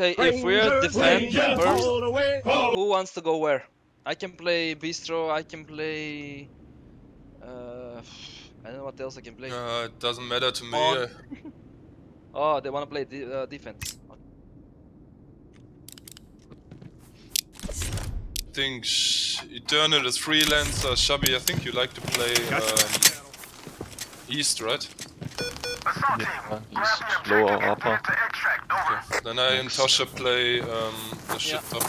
Okay, if we're defend first, who wants to go where? I can play Bistro, I can play... Uh, I don't know what else I can play. Uh, it doesn't matter to me. On. uh, Oh, they wanna play de uh, defense. I think Eternal is freelancer. Shabby, I think you like to play um, East, right? Yeah, east, lower, upper. Okay. Then I and Tosha play um, the ship Yeah. top.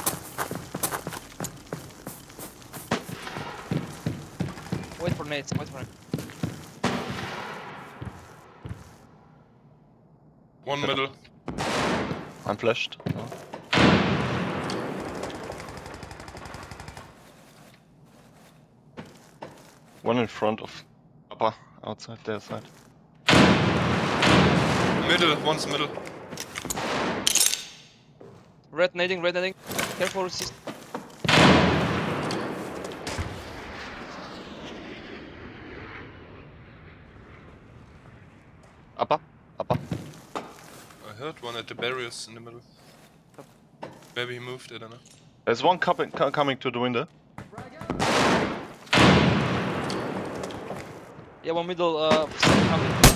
Wait for nades, wait for nades. One middle. I'm flashed. No. One in front of upper, outside their side. Middle, one's middle. Red nading, red nading. Careful, resist. Upper, upper. I heard one at the barriers in the middle. Maybe he moved, I don't know. There's one coming coming to the window. Yeah, one middle, uh, coming.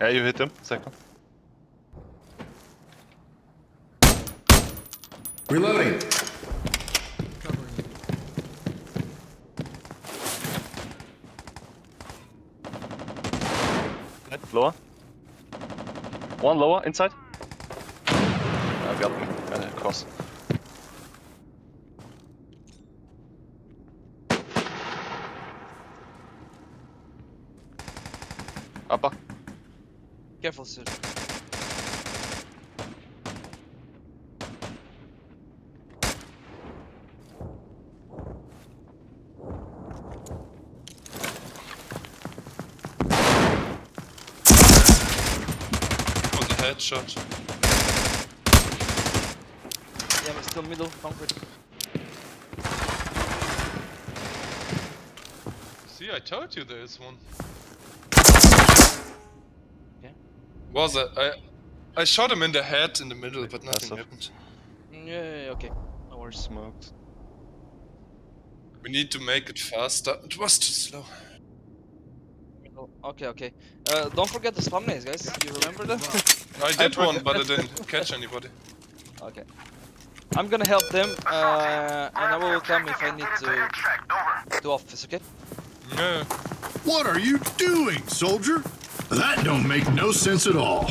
Yeah, you hit him. Second. Reloading. Net, lower. One lower, inside. Uh, got me. Uh, cross. Upper. Careful, sir. Oh, A headshot. Yeah, but still middle, concrete. See, I told you there is one. Okay. Was it? I I shot him in the head in the middle, but nothing Massive. happened. Yeah, yeah, yeah, okay. No worries. Smoked. We need to make it faster. It was too slow. Okay, okay. Uh, don't forget the spam nades, guys. You remember them? I did forgot- one, but I didn't catch anybody. okay. I'm gonna help them, uh, and I will come if I need to to office, okay? Yeah. What are you doing, soldier? That don't make no sense at all.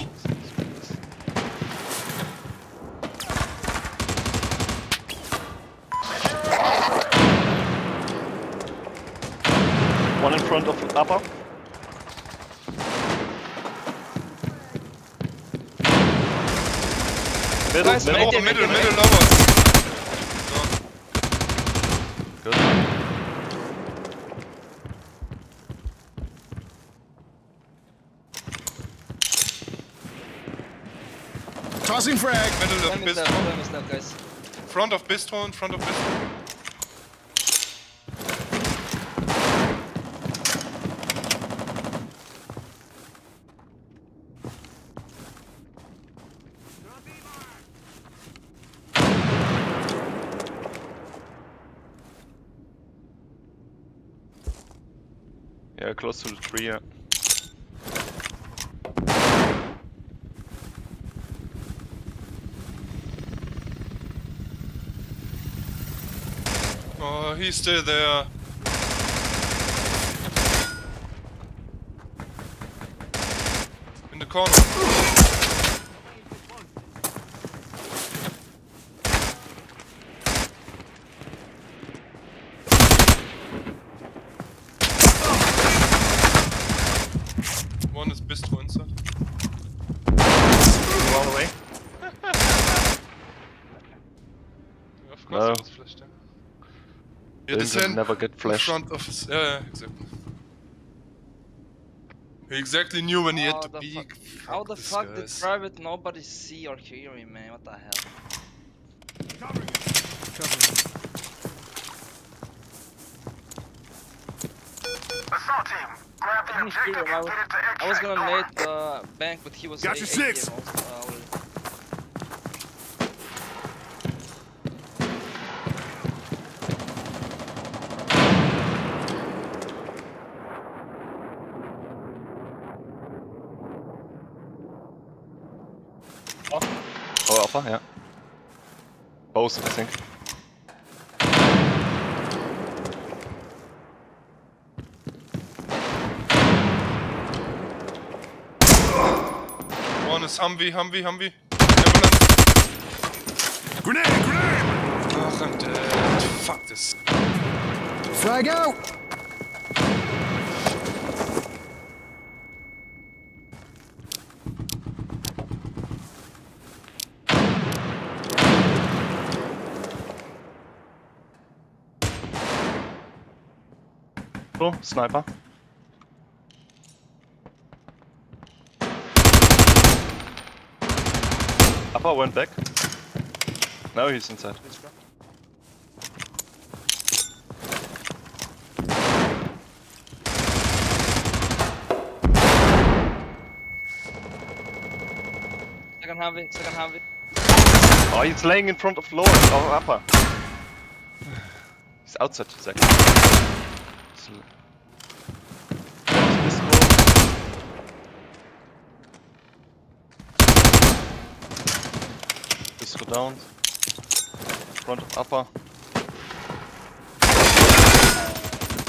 One in front of the upper. Middle, Guys, middle. Middle, Middle, middle, middle, middle, lower. Good. Tossing frag. Middle of One is dead, Bistro. one is dead, guys. Front of Bistro, in front of Bistro. Yeah, close to the tree. Yeah. Oh, he's still there. In the corner. One is Bistro inside. All away. Of course, No. he was flashed. Yeah, yeah Didn't descend never get in front of his. Yeah, yeah, exactly. He exactly knew when he How had to be. How the this fuck did private nobody see or hear me, man? What the hell? Assault team, Grab the I didn't hear objective. I and was, get it to extract. I was gonna Over. nade the uh, bank, but he was Got A- your six. most, uh, already. Oh, Alpha, yeah. Both, I think. One is Humvee, Humvee, Humvee. Ambulance. Grenade, grenade! Ugh, I'm dead. Fuck this. Frag out! Cool, sniper. Upper went back. Now he's inside. Second half second heavy. Oh, he's er laying in front of lower. Oh, upper. He's outside, Zach. This go down. Front of upper.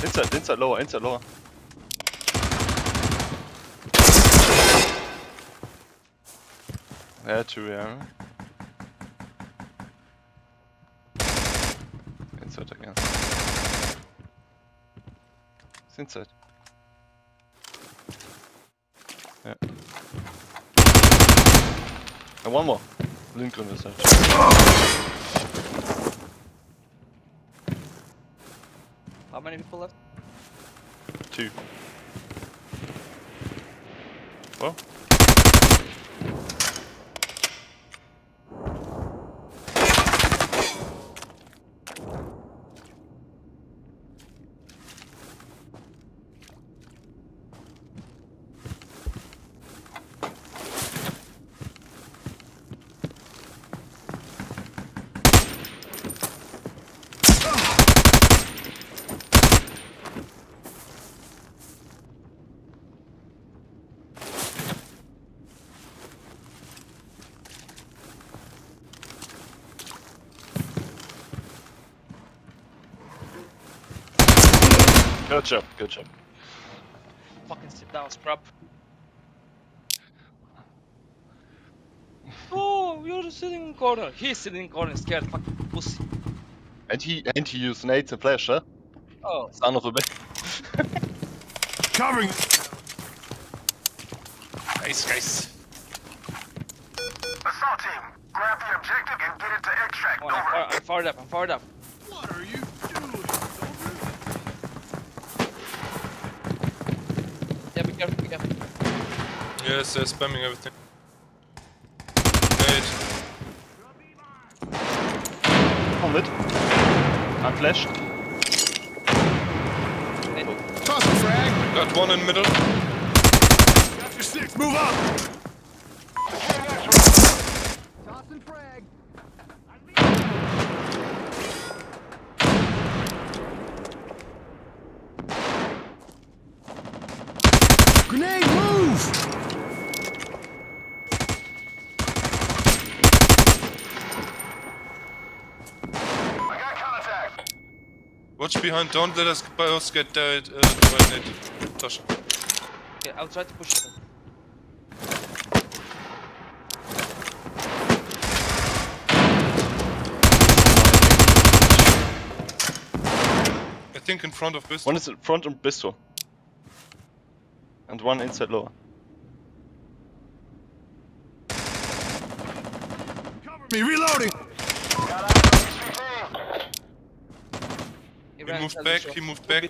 Inside, inside lower, inside lower. Yeah, true, yeah. It's inside. Yeah. And one more. Lindgren inside. How many people left? Two. Well. Good job. Fucking sit down, scrub. Oh, you're just sitting in corner. He's sitting in corner, scared fucking pussy. And he and he used nades and flash, huh? Oh, Son of a bitch. Covering! Nice, guys. Assault team, grab the objective and get it to extract. come on, I'm, Over. far, I'm fired up, I'm fired up. What are you doing, soldier? Yeah, be careful, be careful. Yes, they're spamming everything. Nade. On it. I'm flashed. Toss a frag! Got one in middle. Got your six, move up! Tossing frag! Grenade, move! I got contact. Watch behind, don't let us both get uh, uh, by nade. Tasha. Okay, I'll try to push it. I think in front of this. One is in front and bistro. And one inside lower. Cover me, reloading! He moved back, he moved back.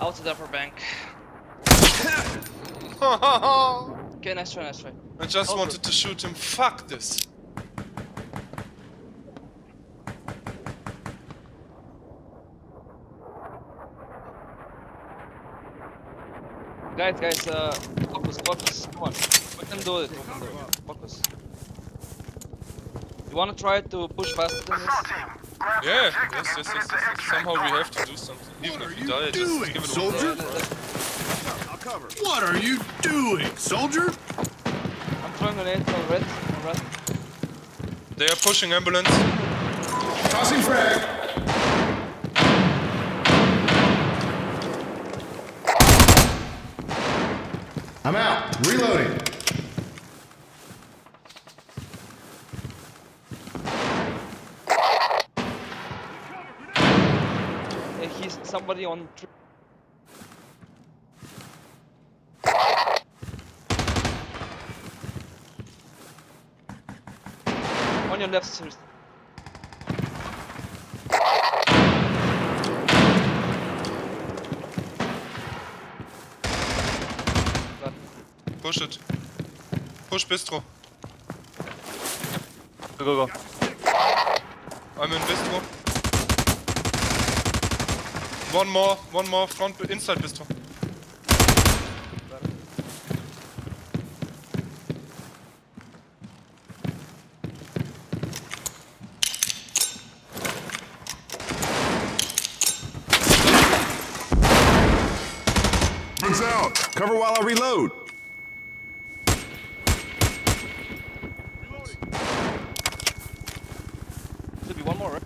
Out of the upper bank. okay, nice try, nice try. I just Over. wanted to shoot him. Fuck this. Guys, guys, uh, focus, focus, come on. Let them do it, let them do it. Focus. You wanna try to push faster than this? Assault team, grab the Yeah, yes, yes, yes, yes, yes. Somehow we have to do something. Even What if are we you die, doing, just give it a soldier? one. What are you doing, soldier? I'm throwing an 8 on red. On red. They are pushing ambulance. Tossing frag. I'm out. Reloading. Somebody on. On your left, sir. Push it. Push Bistro. Go, go, go. I'm in Bistro. One more, one more front inside Bistro. Out. Cover while I reload. Should be one more, right?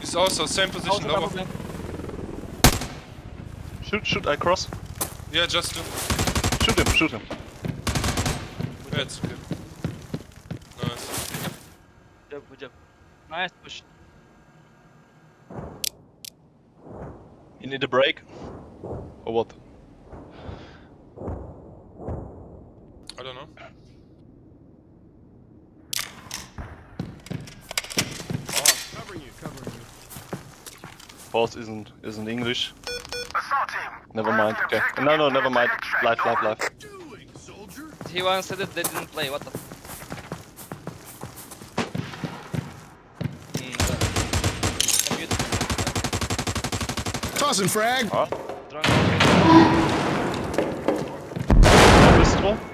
He's also same position Also lower. double. Shoot, shoot, I cross. Yeah, just do. Shoot him, shoot him. Yeah, it's okay. Nice. Good job, good job. Nice push. You need a break? Or what? Pause isn't isn't English. Never mind. Okay. No, no, never mind. Life, life, life. Over. live. Doing, soldier. He once said that they didn't play. What the? Tossing frag. Huh? Drunk. Bistro?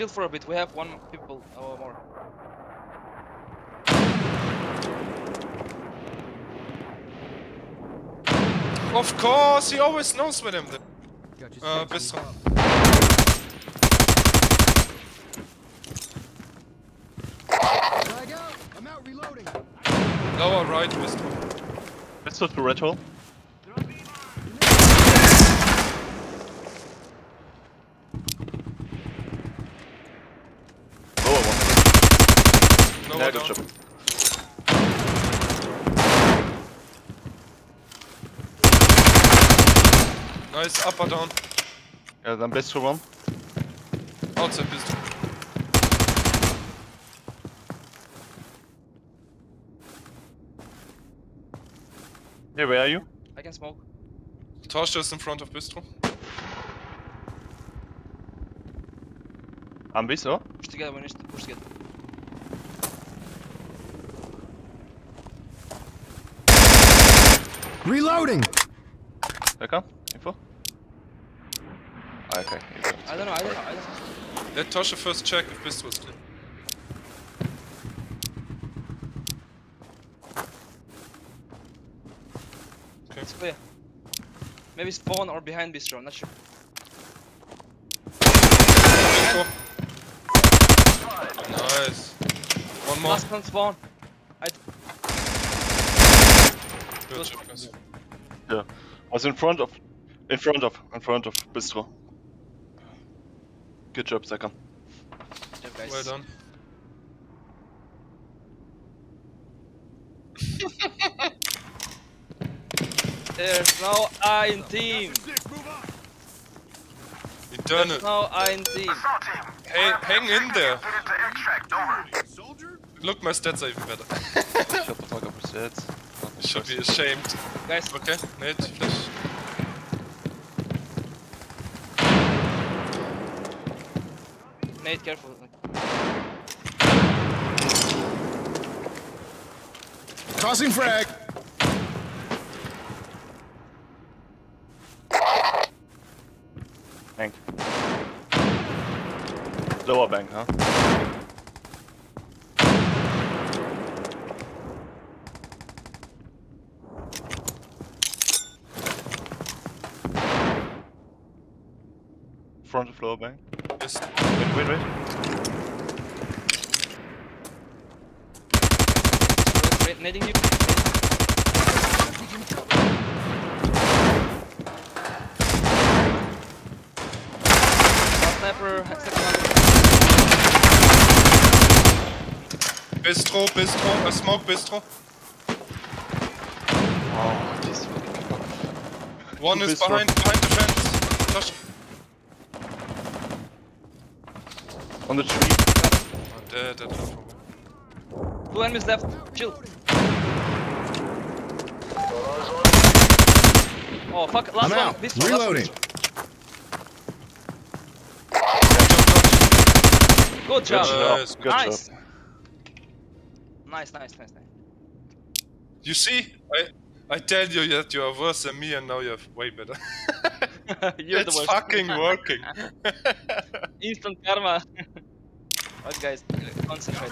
Chill for a bit. We have one people or more. Of course, he always knows when I'm there. Uh, Bistro. I'm out reloading. Lower right, Bistro. Bistro to red hole. Lower one. Lower Yeah, down. good job. Nice, or down. Yeah, then Bistro one. Outside Bistro. Yeah, where are you? I can smoke. Torsha is in front of Bistro. I'm Bistro. Push together. We need to push together. Reloading. Lecker. Info. Ah, Okay, info. I don't know. I don't know. I don't know. Let Torsha first check if Bistro is clear. It's clear. Maybe spawn or behind bistro. I'm not sure. Bistro. Nice. One more. Last one spawn. I Good job, guys. Yeah. Was in front of. In front of. In front of Bistro. Good job, Second. good job, guys. Well done. There's no I in team. Eternal. There's no I in team. Assault team, Hey, hang in there. get it to extract. Over. Soldier. Look, my stats are even better. Ich hab Vertrag auf bis jetzt. You should be ashamed. Guys, Okay, Nate, flash. Nate, careful. Tossing frag. Bank. Lower bank, huh? Front of lower bank. Yes. Wait, wait, wait. Wait, nading you. One sniper, second one. Bistro, Bistro, uh, smoke Bistro. Oh, this One Two is Bistro. behind, behind the fence. Flash. On the tree. Oh, dead, dead, dead. Two enemies left. Chill. Oh fuck, last I'm one. out. Bistro, last one, Reloading. Bistro. Good Good job. job. Nice. Good nice. job. Nice, nice, nice, nice. You see, I I tell you that you are worse than me, and now you're way better. You're it's the worst. fucking working. Instant karma. Alright guys, concentrate.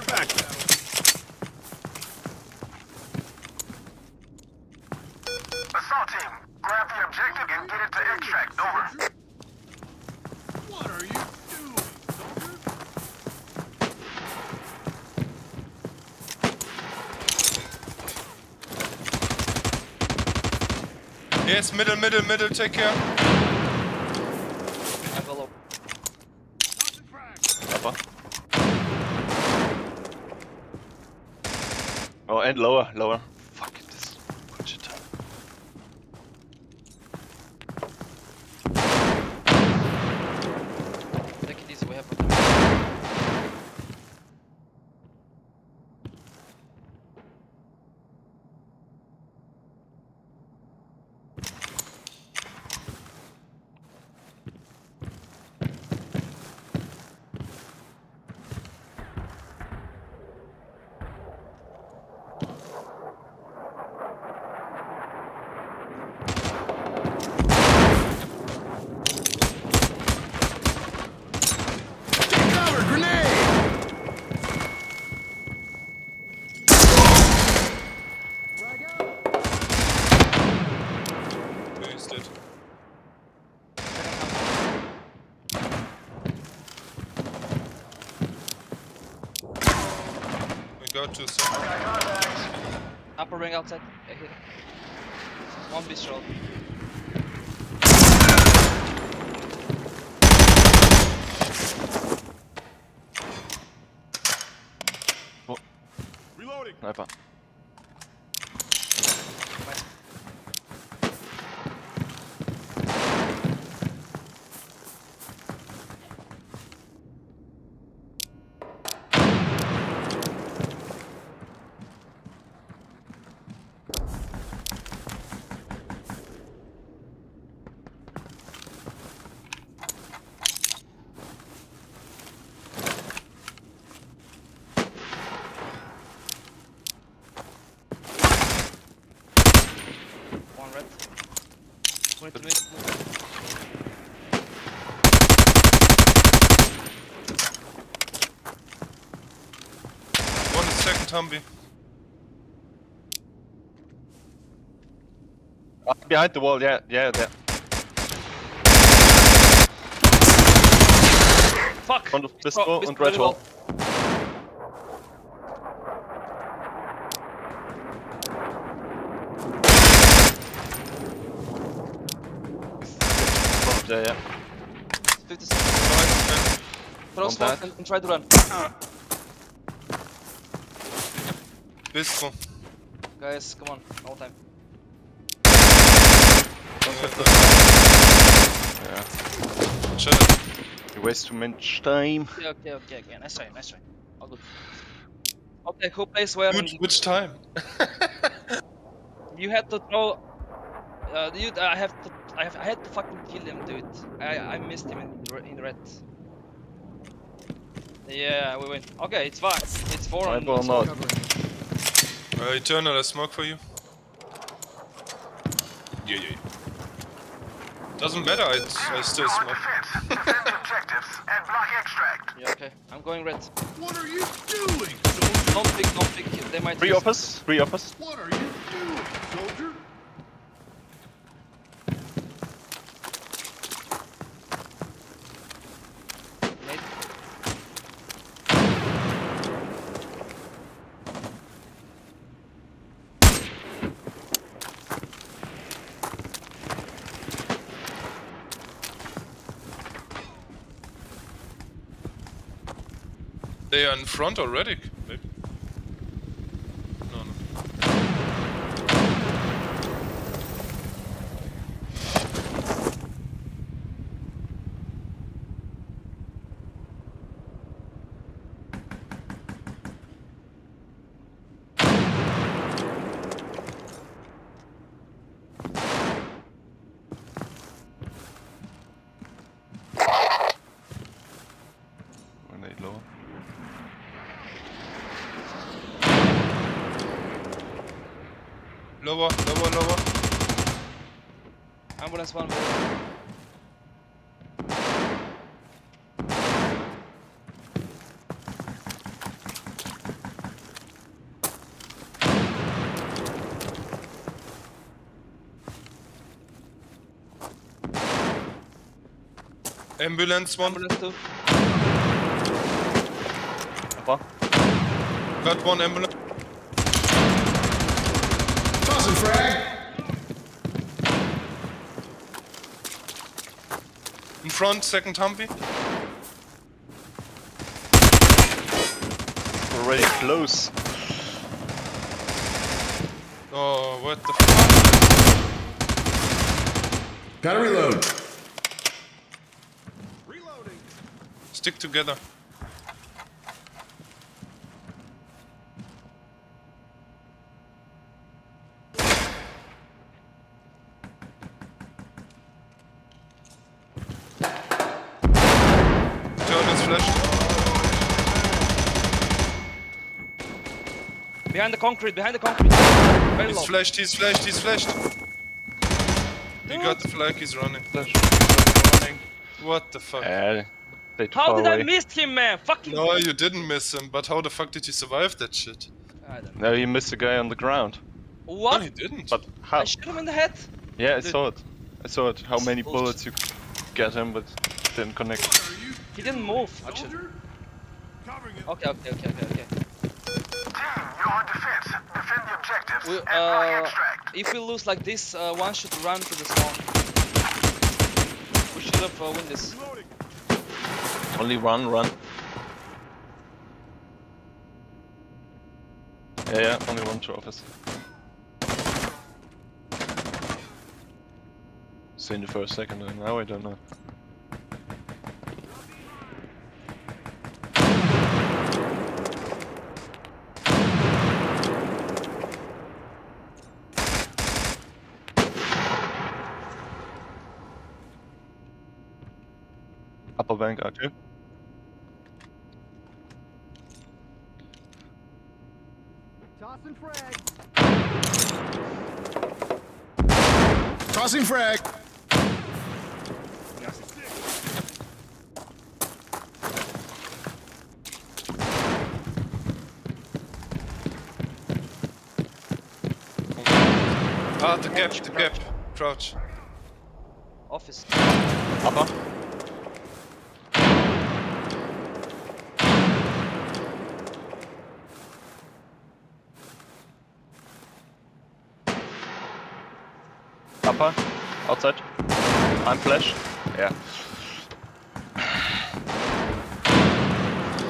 Assault team, grab the objective and get it to extract. Over. What are you doing, soldier? yes, middle, middle, middle. Take care. Envelope. Upper. Oh, and lower, lower. We go to some. upper ring outside. I hit. One bistro. Oh. Reloading. Sniper. One red. 22 minutes. One is second Humvee. Ah, behind the wall, yeah, yeah, yeah. Fuck! Front of Bistro- Bistro Bistro and red really wall. well. Front of there, yeah. 50 seconds. Throw smoke and, and try to run. Bistro. Guys, come on, no time. Yeah. Shut it. You waste too much time. Okay, okay, okay, okay. Nice try, nice try. All good. Okay, who plays where? Which, which time? You had to throw. Uh, you, I have to. I have. I had to fucking kill him, dude. I I missed him in in red. Yeah, we win. Okay, it's fine. It's four on. Sniper or not? Uh, Eternal, I smoke for you. Yeah, yeah. yeah. Doesn't matter, I, I still smoke. defense. Defend objectives and block extract. Yeah, okay. I'm going red. What are you doing, soldier? Don't pick, don't pick. They might. Three use- offers, three offers. What are you doing, soldier? Nate. They are in front already, maybe. No, no. Grenade lower. Lower, lower, lower. Ambulance one. Ambulance one. Ambulance two. Upper. Got one ambulance. Tossing frag. In front, second Humvee. Already close. Oh, what the fuck? Gotta reload. Stick together. Eternal's flashed. Behind the concrete, behind the concrete. Very He's low. flashed, he's flashed, he's flashed. He got the flag, he's running. Flash. Running. What the fuck? Eh, they How far did away. I miss him, man? Fucking. No, you didn't miss him, but how the fuck did you survive that shit? I don't know. No, you missed a guy on the ground. No, What? he didn't. But how? I shot him in the head. Yeah, I Did- saw it. I saw it. How many Bullshit. bullets you get him, but didn't connect. You He didn't move, actually. Covering it. Okay, okay, okay, okay, okay. Team, you're on defense. Defend the objectives We, and uh, extract. if we lose like this, uh, one should run to the spawn. We should have uh, win this. Only run, run. Yeah, yeah, only one to office. So in for a second, and now I don't know. Upper bank R2. Tossing frag. Ah, the gap, the gap. Crouch. Office. Upper. Outside. I'm flash. Yeah.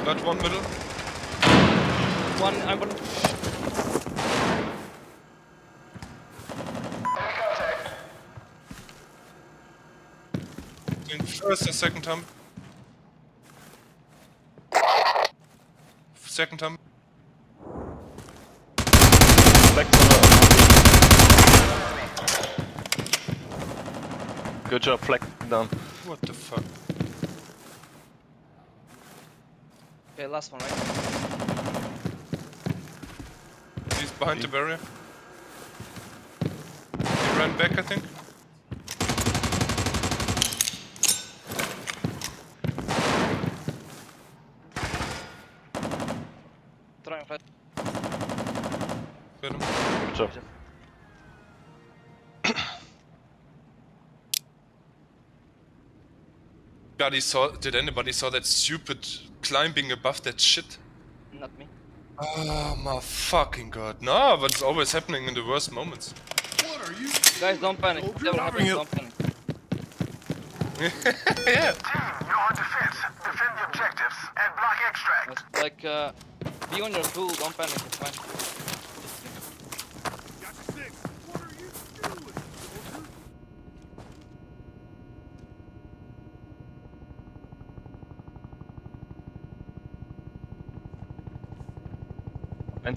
Got one middle. One, I'm one. Doing first and second time. Second time. Back to the. Good job, flag down. What the fuck? Okay, last one, right? He's behind the barrier. He ran back, I think. Try and fight. Hit him. Good job. Anybody saw? Did anybody saw that stupid climbing above that shit? Not me. Oh my fucking god! No, but it's always happening in the worst moments. What are you? Guys, don't panic. Whatever happens, don't panic. yeah. Team, you're on defense. Defend the objectives and block extract. It's like, uh, be on your cool, don't panic,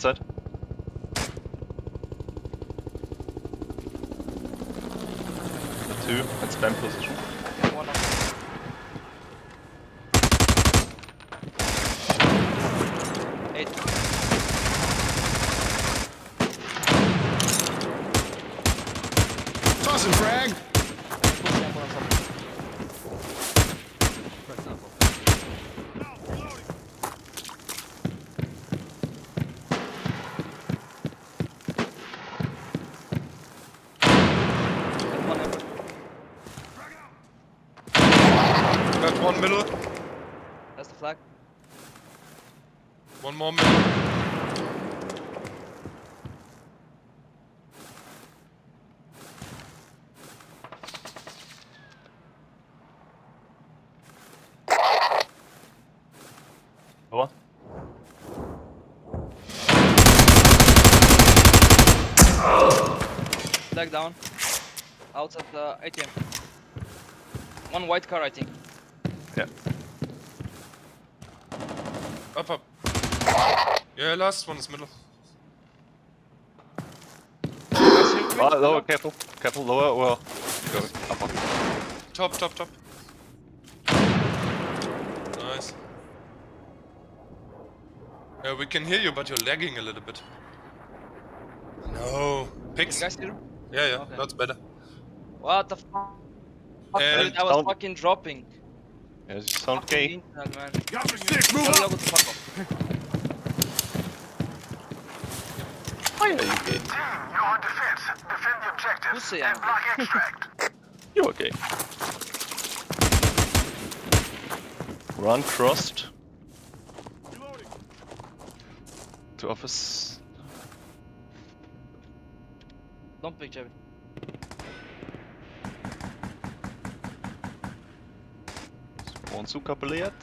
Inside. Two at spam position. One middle. That's the flag. One more middle. Lower. Flag down. Outside the ATM. One white car, I think. Yeah. Up, up. Yeah, last one is middle. Ah, lower, careful. Careful, lower, well. Go upper. Top, top, top. Nice. Yeah, we can hear you, but you're lagging a little bit. No. You guys hear? Yeah, yeah, Okay. that's better. What the fuck? And Dude, I was fucking dropping. Yeah, you sound Fucking gay. internet, man. Got the six. Move Tell up. Yogo to fuck off. Why are you gay? Team, you're on defense. Defend the objectives Pussy, and I'm- block extract. You're okay. Run crossed Reloading. to office. Don't pick Chevy. One Zuckerbillet.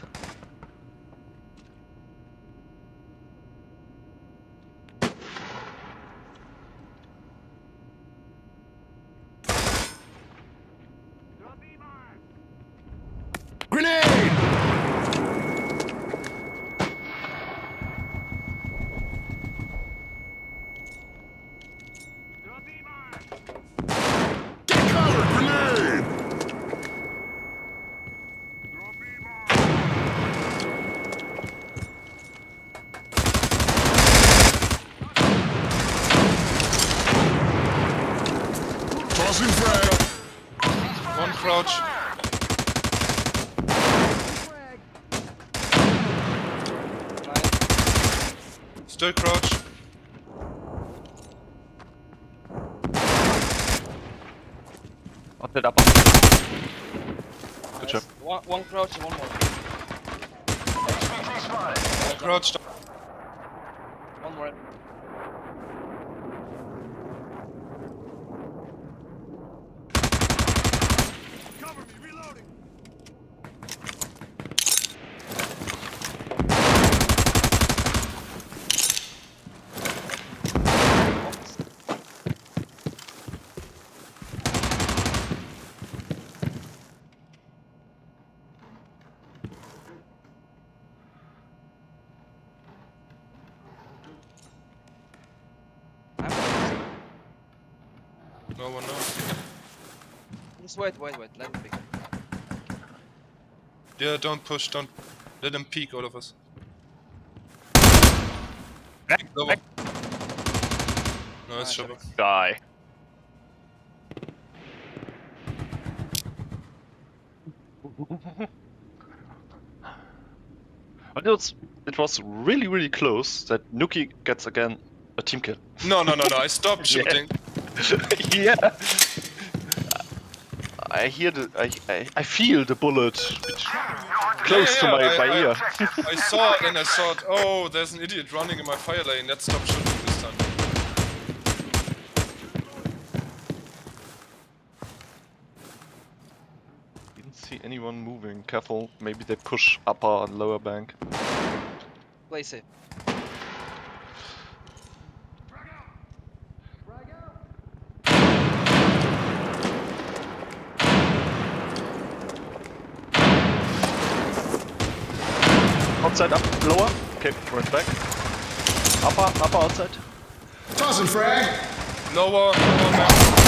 Still crouch. Up it upper. Good job. One, one crouch and one more. HVT spotted. Crouched. No one knows. Just wait, wait, wait. Let me pick. Yeah, don't push, don't let them peek all of us. Back, Go back. on. Nice, Shabby. Shabby. Die. But it was, it was really, really close that Nuki gets again a team kill. No, no, no, no, I stopped shooting. yeah. I hear the, I, I, I feel the bullet close Yeah, to my, I- my I- ear. I saw it and I thought, oh, there's an idiot running in my fire lane. Let's stop shooting this time. Didn't see anyone moving. Careful, maybe they push upper and lower bank. Place safe. Outside up, lower. Okay, went back. Upper, upper outside. Tossing frag. Lower, lower map.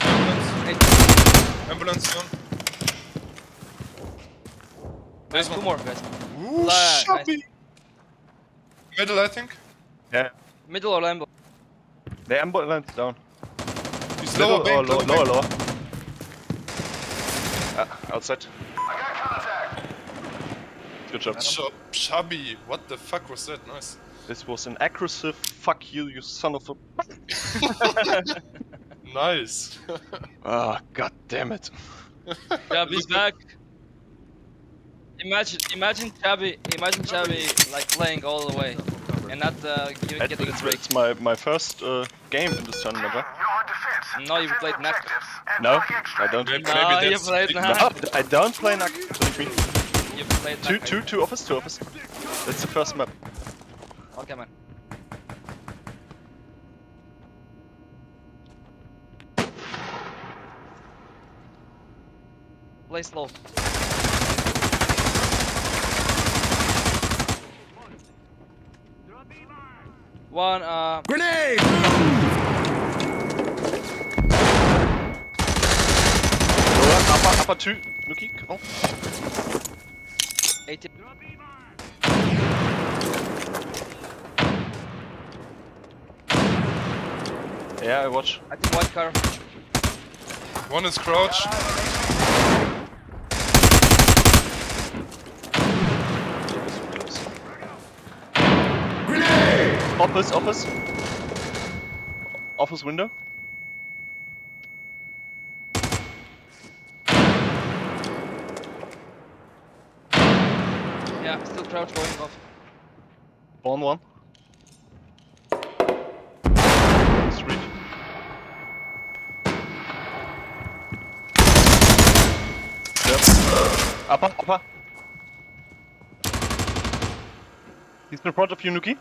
Ambulance. Ambulance down. There's Two one. more guys. Ooh, Nice. Middle, I think. Yeah. Middle or Lambo. The ambulance down. He's Middle lower or bank, lower, lower lower, bank. lower. Ah, outside. Good job. Shab- Shabby, what the fuck was that? Nice. This was an aggressive fuck you, you son of a. Nice. Ah, god damn it. Chubby's back. Imagine, imagine Chubby, imagine Chubby like playing all the way and not uh, giving, It- getting It's, break. it's my, my first uh, game in this tournament, huh? You're defense. No, you played Take Knack. objectives and No, I don't. Maybe, No, maybe you played big- No, I don't play Nak 23. You played Two, Knack, two, two office, two office. That's the first map. Okay, man. Play slow. One, uh, Grenade! Upper, upper two. Nuki, come on. 80. Yeah, I watch. I think white car. One is crouch. Grenade! Office, office. Office window. Yeah, still crouch going off. Spawn one. Street. Yep. Upper, upper. He's in front of you, Nuki.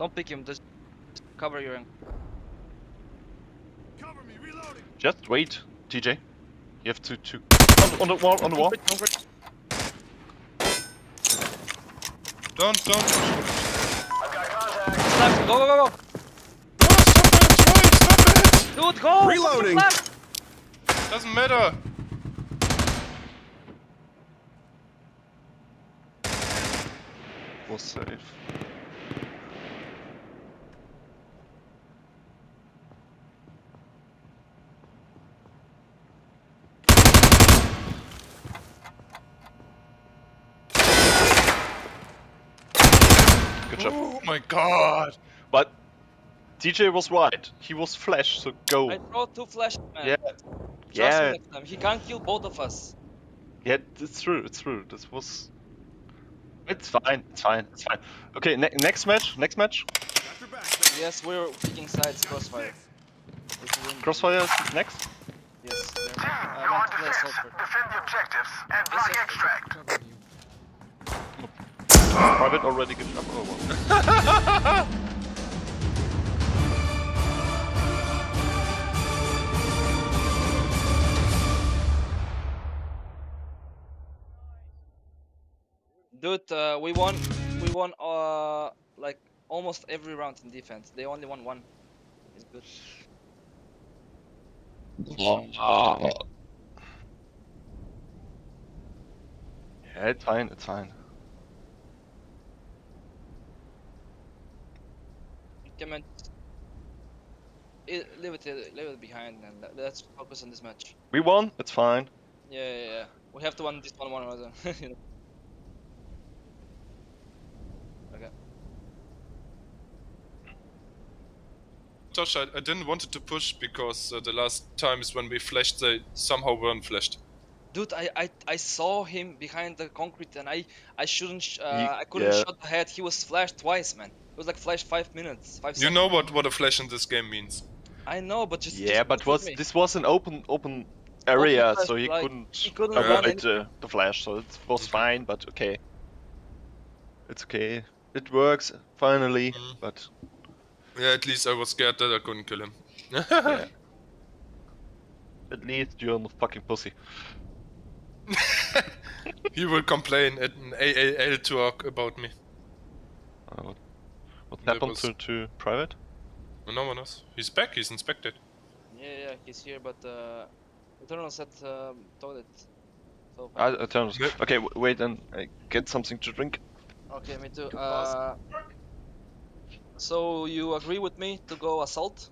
Don't, pick him, just cover your angle. Cover me, reloading! Just wait, TJ. You have to to on, on the wall, on the wall. Don't, don't. Left, go, go, go, go! No, stop it, Troy, stop Dude, go! Reloading. Doesn't matter. Was safe. Good job. Oh my god. But DJ was right. He was flash, so go. I throw two flash, man. Yeah. Trust Yeah. next time. He can't kill both of us. Yeah, it's true. It's true. This was. It's fine. It's fine. It's fine. Okay, ne next match. Next match. Got your back, Yes, we're picking sides, crossfire. If Crossfire is next. Yes, they're- Team, I want to play assault Objectives. first. Defend the objectives and block extract. Private already given up or what? Dude, uh, we won. We won. Uh, like almost every round in defense. They only won one. It's good. Yeah, it's fine, it's fine. Come on. Eh, Leave it, leave it behind, and let- let's focus on this match. We won, it's fine. Yeah, yeah, yeah. We have to win this one, one another. you know. Okay. Josh, I, I didn't want to push because uh, the last times when we flashed, they somehow weren't flashed. Dude, I, I I saw him behind the concrete, and I I shouldn't sh- uh, I couldn't yeah. shot ahead. He was flashed twice, man. It was like flash five minutes, five. You seconds. know what, what a flash in this game means. I know, but just Yeah, just but was me. this was an open open area, flash, so he like, couldn't, he couldn't run avoid the, the flash, so it was fine, but okay. It's okay. It works finally, Mhm. but Yeah, at least I was scared that I couldn't kill him. yeah. At least you're not fucking pussy. he will complain at an AAL talk about me. Uh, what what happened was- to, to private? No one else. He's back, he's inspected. Yeah, yeah, he's here, but uh, Eternal said um, toilet. So I, I. Yep. Okay, w- wait and uh, get something to drink. okay, me too. Uh, so you agree with me to go assault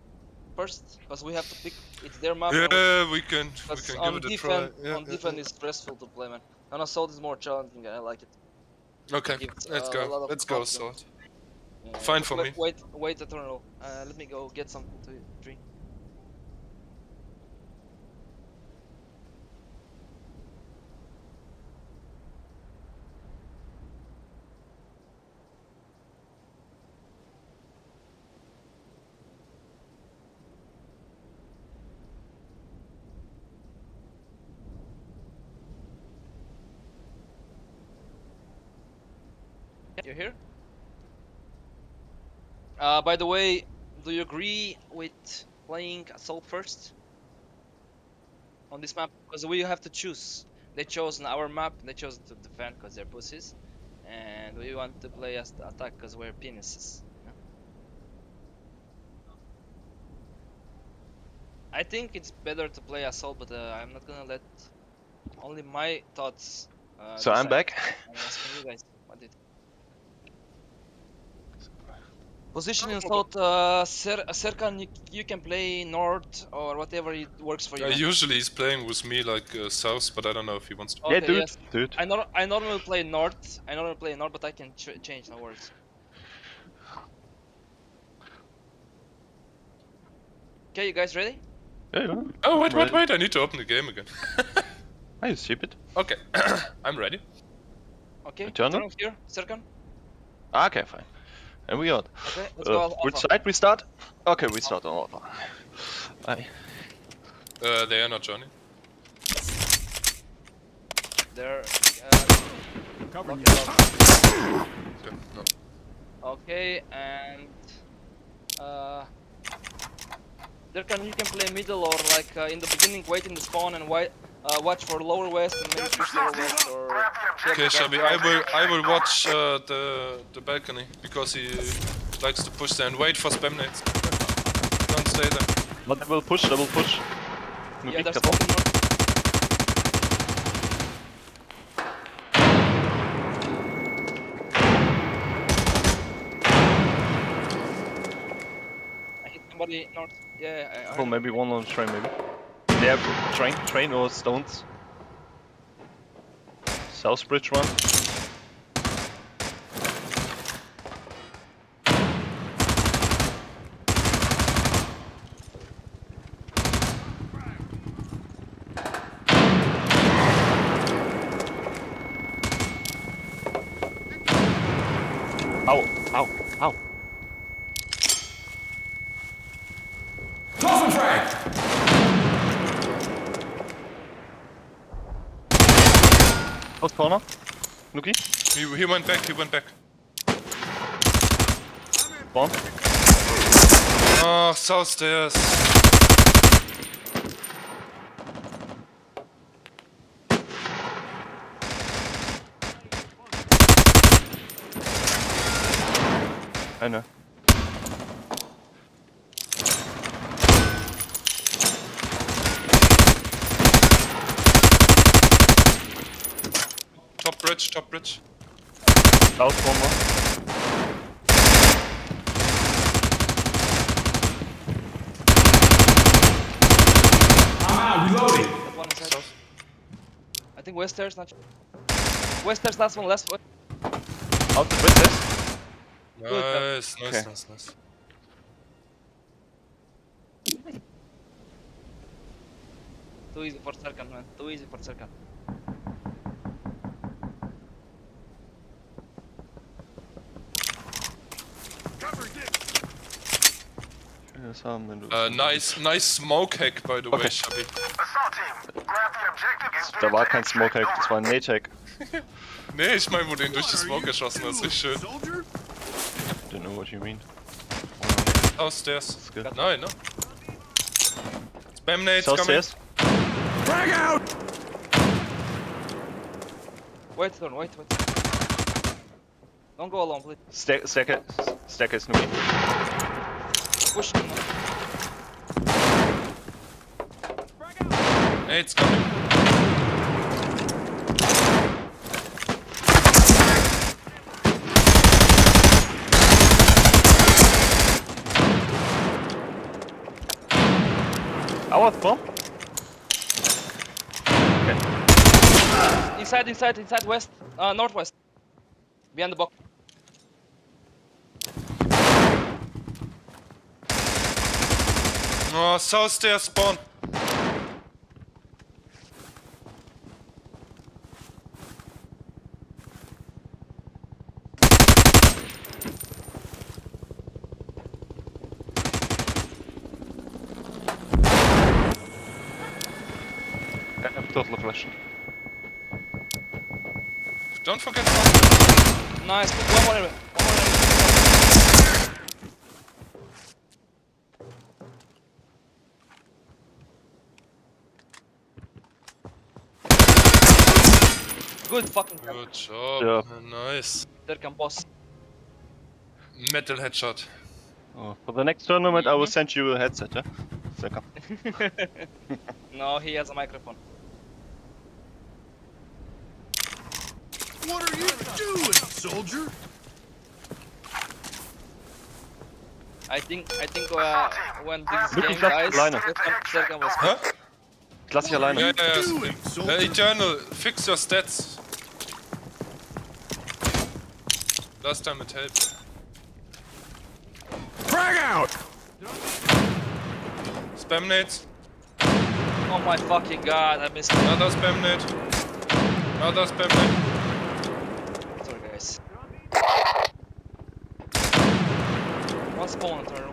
first, because we have to pick. It's their map. and we- Yeah, we can, we Because can on give it a defense, try. Yeah, on yeah, defense yeah. is stressful to play, man. On assault is more challenging. I like it. Okay, gives, let's uh, go. Let's go, confidence. Fine for wait, me. Wait, wait, Eternal. Uh, let me go get something to drink. You here? Uh, by the way, do you agree with playing assault first on this map? Because we have to choose. They chose our map. They chose to defend because they're pussies, and we want to play as attack because we're penises. you know? I think it's better to play assault, but uh, I'm not gonna let only my thoughts. Uh, So I'm back. I'm asking you guys. What did? Position in south, uh, Ser Serkan, you, you can play north or whatever it works for you. Uh, usually he's playing with me like uh, south, but I don't know if he wants to. yeah, dude, yes. dude. I nor I normally play north. I normally play north, but I can ch change. No worries. Okay, you guys ready? Yeah, yeah. Oh wait, wait, wait! I need to open the game again. Are you stupid? okay, I'm ready. Okay. Oh. Eternal? Eternal here, Serkan. Ah, Okay, fine. And we got. Okay, let's Uh, go. Alpha. which side we start? Okay, we start on Alpha. Aye. Uh, they are not joining. There. Uh, Covering okay, you. Okay, no. okay, and uh, Serkan, you can play middle or like uh, in the beginning, wait in the spawn and wait, uh, watch for lower west and maybe push lower west or. Okay, objective. Shabby, I will I will watch uh, the the balcony because he likes to push there and wait for spam nades. Don't stay there. But they will push, they will push. Yeah, Be there's careful. north. I hit somebody north. Yeah, I, I Well, maybe one on the train, maybe. Yeah, train, train or stones. South Bridge one. Ow, ow, ow. Close corner. Nuki. He, he went back, he went back. Spawn. Oh, south stairs. I know. Top bridge, top bridge. Out one more. I'm out, reloading. Got one inside. South. I think west stairs, not. West stairs, last one, last one. Out the bridges. Nice, nice, Okay. nice, nice. Too easy for second, man. Too easy for second. Yes, haben wenn du. Uh, nice, nice smoke hack, by the way, Okay. Shabby. Assault team, grab the objective and get Da it war kein Smoke Hack, das war ein Nate Hack. Nee, ich mein, wo du ihn durch die Smoke geschossen hast, richtig schön. Don't know what you mean. Downstairs. good. Nein, ne? Spam nades coming. Frag out! Wait, turn, wait, wait. Don't go alone, please. Stack, stack, stack is Nuki. Push him. Nades coming. Our bomb. Inside, inside, inside, west, uh, northwest. Behind the box. Oh, south stairs spawn. I have total flash. Don't forget south. Nice. One more enemy. One more Good fucking job. Good job. Yeah. Nice. There boss. Metal headshot. Oh, for the next tournament, I will send you a headset, yeah? Second. No, he has a microphone. What are you doing, soldier? I think I think uh, when this Look, game dies, liner. Serkan, Serkan was Huh? Lass dich alleine. Yeah, yeah, doing, Uh, Eternal, fix your stats. Last time it helped. Frag out! Spam nades. Oh my fucking god, I missed it. Another spam nade. Another spam nade. Sorry guys. One spawn turn.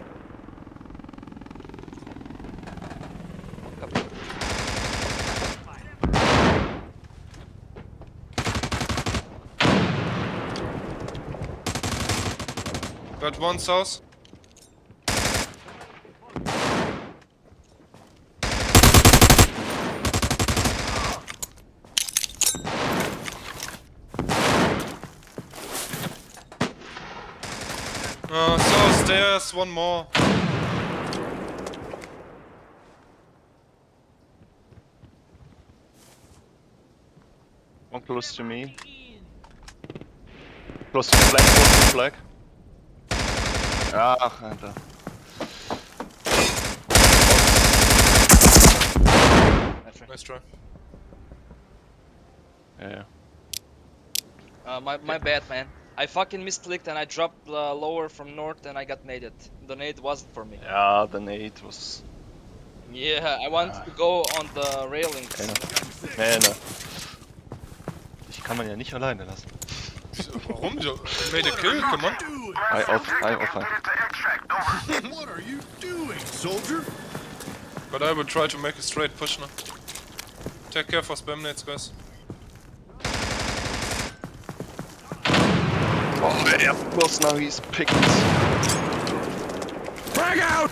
Got one south. Uh, south stairs, one more. One close to me. Close to flag, close to flag. Ach, Alter. Nice try. Yeah, yeah. Uh, my, my bad, man. I fucking misclicked and I dropped uh, lower from north and I got naded. The nade wasn't for me. Ja, the nade was. Yeah, I wanted to go on the railings. Ja, nee, nee. Ich kann man ja nicht alleine lassen. Warum? You made a kill, come on. I off, I off. what are you doing, soldier? But I will try to make a straight push now. Take care for spam nades, guys. Oh, yeah. Well, now he's pickings. Frag out!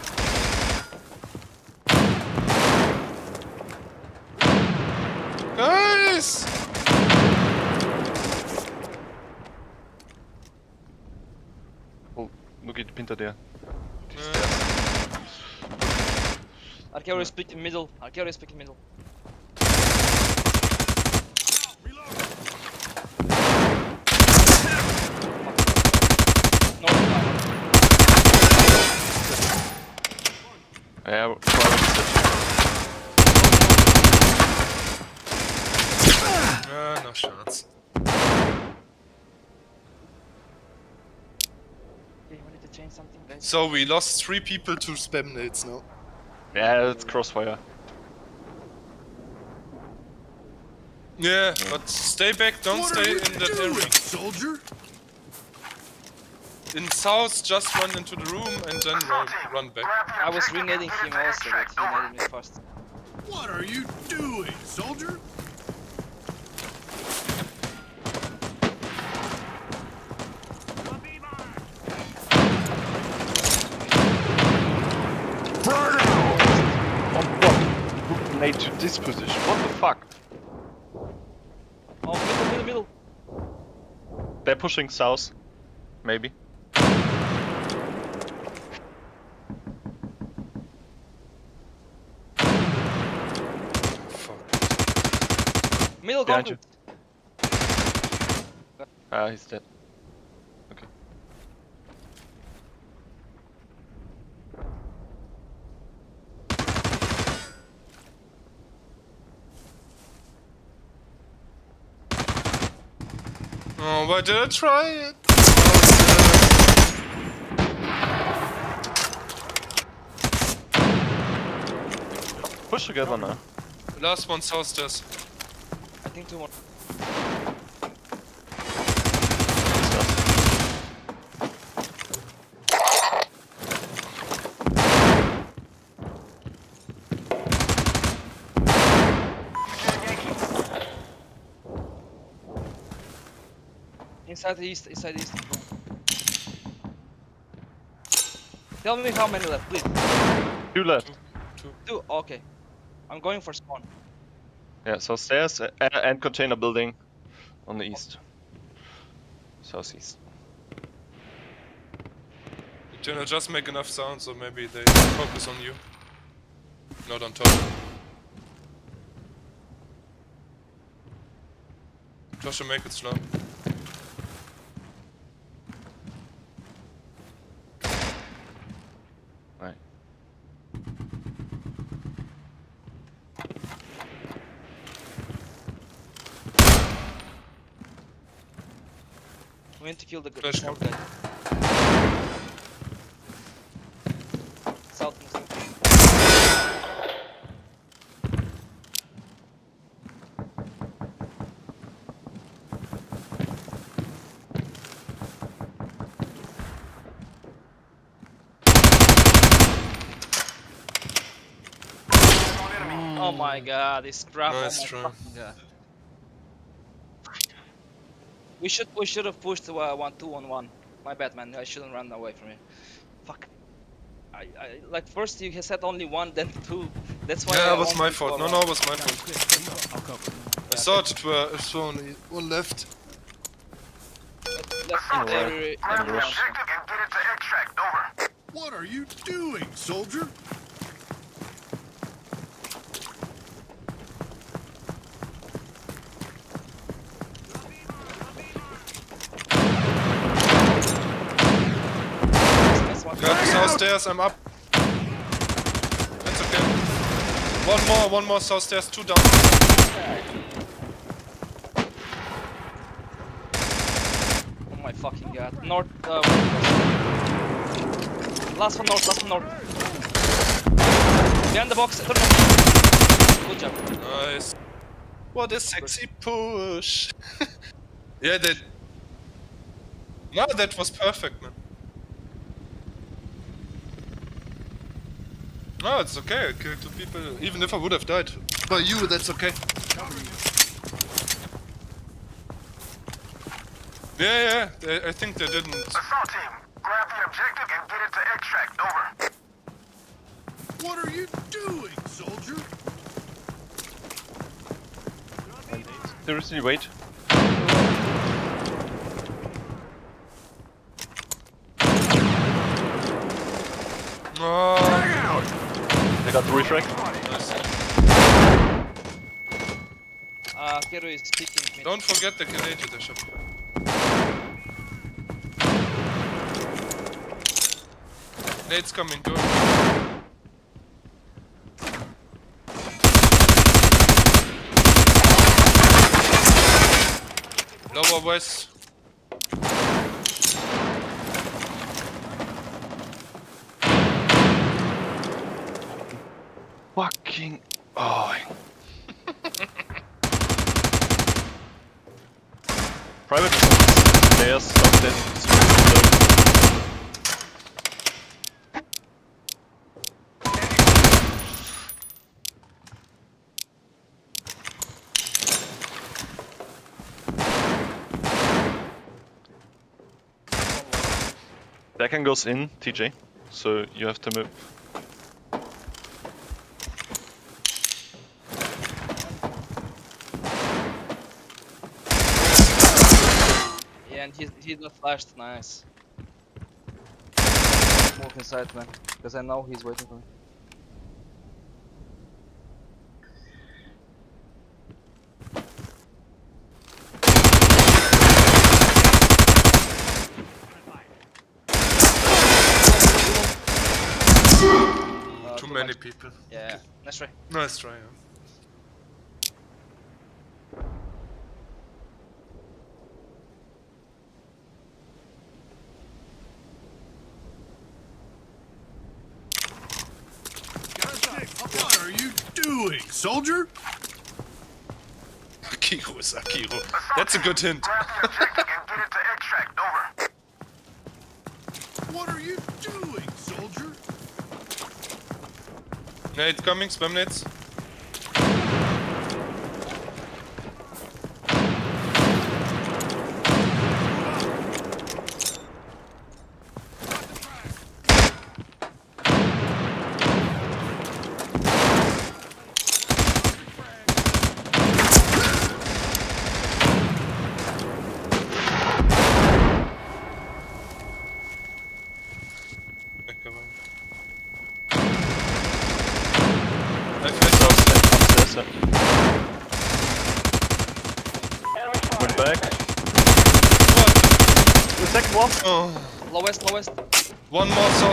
Guys! Look at hinter der. Arcade speak in middle. Arcade speak in middle. No, no. Yeah, try Ah, no shots. Okay, we need to change something, guys. So we lost three people to spam nades now. Yeah, it's crossfire. Yeah, but stay back, don't What are stay you in that doing, area. soldier? In south, just run into the room and then run, run back. I was renading him also, but he naded me first. What are you doing, soldier? Frag out! On what? Who made to this position? What the fuck? Oh, middle, middle, middle. They're pushing south. Maybe. Fuck. Middle Behind concrete. Ah, he's dead. Oh, why did I try it? Push together now. Last one south stairs. I think two more. Inside the east, inside east. Tell me how many left, please. Two left. Two, Two. okay. I'm going for spawn. Yeah, so stairs uh, and container building on the east. Southeast. You know, just make enough sound so maybe they focus on you. Not on top. Just make it slow. Kill the Flash small come. guy. South and south. Hmm. Oh my god, this crap. Nice oh my try. Fucking god. We should we should have pushed uh, one two on one. My bad man, I shouldn't run away from you. Fuck. I, I like first you said only one, then two. That's why. Yeah, I it was my fault. No, no, around. it was my fault. I thought it were it was only one left. Left Oh, every, right. every the round. objective and get it to extract. Over. What are you doing, soldier? Nice one. Yeah, south stairs, I'm up. That's okay. One more, one more south stairs, two down. Oh my fucking god. North. Uh, last one north. Last one north. Behind the box. Third one. Good job. Nice. What a sexy push. yeah, that. No, that was perfect, man. No, it's okay. I killed two people. Even if I would have died by you, that's okay. Yeah, yeah. They, I think they didn't. Assault team, grab the objective and get it to extract. Over. What are you doing, soldier? Seriously, wait. Oh, Frag out! They got the refrag. nice. Uh, Kero is peeking me. Don't forget the gladiator shop. Nades coming, go. Lower west. Fucking. Oh. Private stairs, downstairs. Backhand goes in, TJ. So you have to move. Yeah, and he he not flashed. Nice. Move inside, man, because I know he's waiting for me. Uh, Too too many much. People. Yeah, nice try. Nice try. Yeah. What are you doing, soldier? Akiro is Akiro. That's a good hint. Nade coming, spam nades. Back away. I flash out. Upstairs, yeah. Went back. The second one. Oh, Lowest, lowest. one more south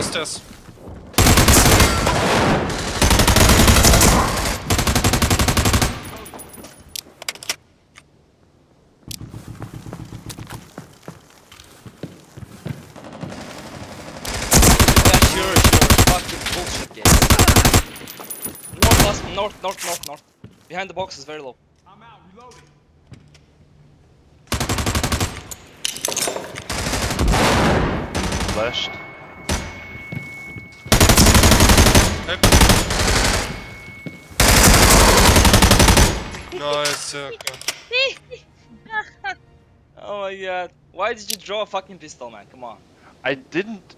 stairs. Yeah, sure, sure. Fucking bullshit game. North, last, north, north, north, north. Behind the box is very low. I'm out, reloading. Flashed. Hey. Nice, yeah, okay. Oh my god. Why did you draw a fucking pistol, man? Come on. I didn't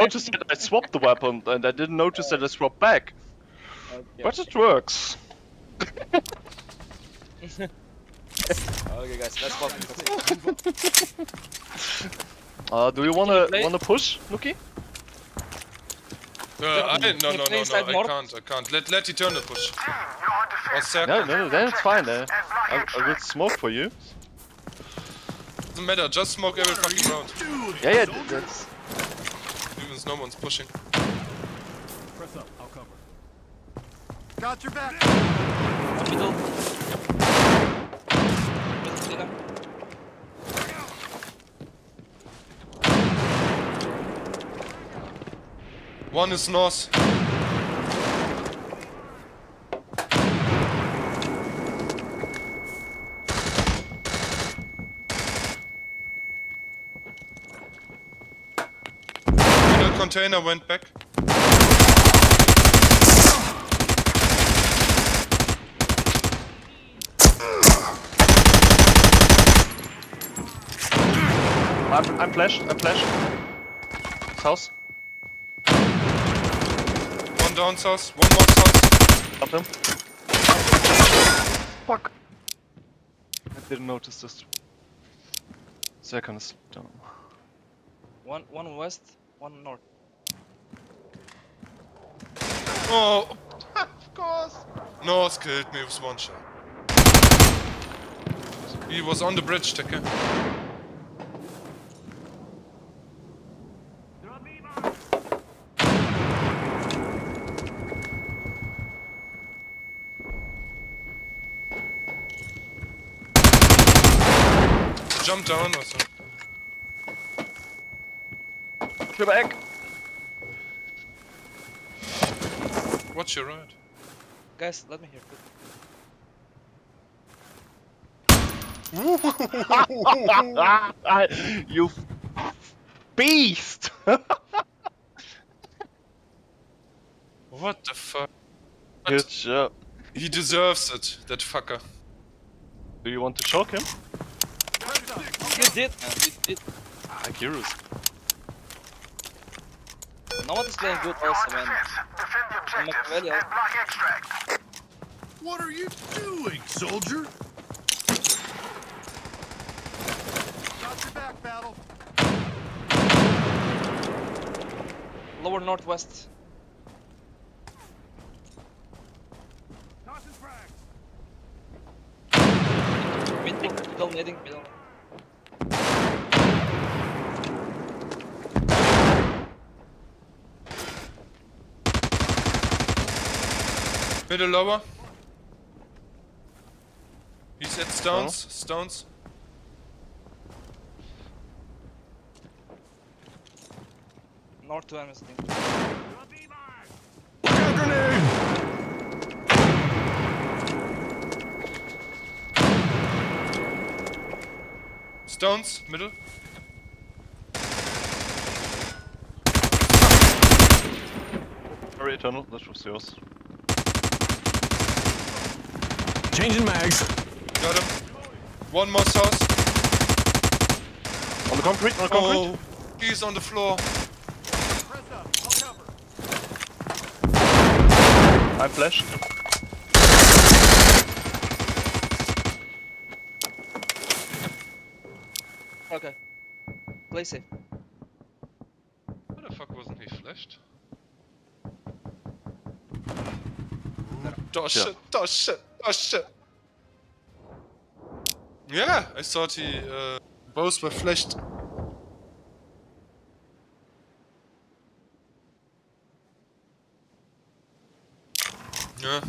notice that I swapped the weapon, and I didn't notice that I swapped back. Okay, But it works. okay guys, let's fucking continue. Uh, do you wanna play? wanna push, Nuki? Uh, I, no, Can you no, no, no, I can't, I can't. Let, let Eternal push. Team, you're on Or defense. Serk. No, no, then it's fine. Uh, And block I, I will smoke for you. Doesn't matter, just smoke every fucking round. doing, Yeah, yeah, soldier? that's Even no one's pushing. Press up, I'll cover. Got your back. Middle. Middle, middle. One is north. Middle container went back. I'm, I'm flashed, I'm flashed. South, down south, one more south. got him. Fuck. I didn't notice this. Second is down. One one west, one north. Oh, of course. North killed me with one shot. He was on the bridge, Tekke. Jump down or something. Clear back! Watch your right. Guys, let me hear. You beast! What the fuck? Good job. He deserves it, that fucker. Do you want to choke him? You did, man. You did. Ah, curious. No one is playing good also, man. Defend the and block extract. What are you doing, soldier? Got your back, battle. Lower northwest. Tossing frags. Middle, middle, middle, middle. Middle lower. He's at stones, stones. North to Amnesty. Grenade! Stones, middle. Sorry, Eternal, that was yours. Changing mags. Got him. One more south. On the concrete, on the concrete! Oh, he's on the floor. I'll cover. I'm flashed. Okay. Play safe. Why the fuck wasn't he flashed? Oh Yeah. shit, oh shit, oh shit. Yeah, I thought he, uh, both were flashed. Yeah,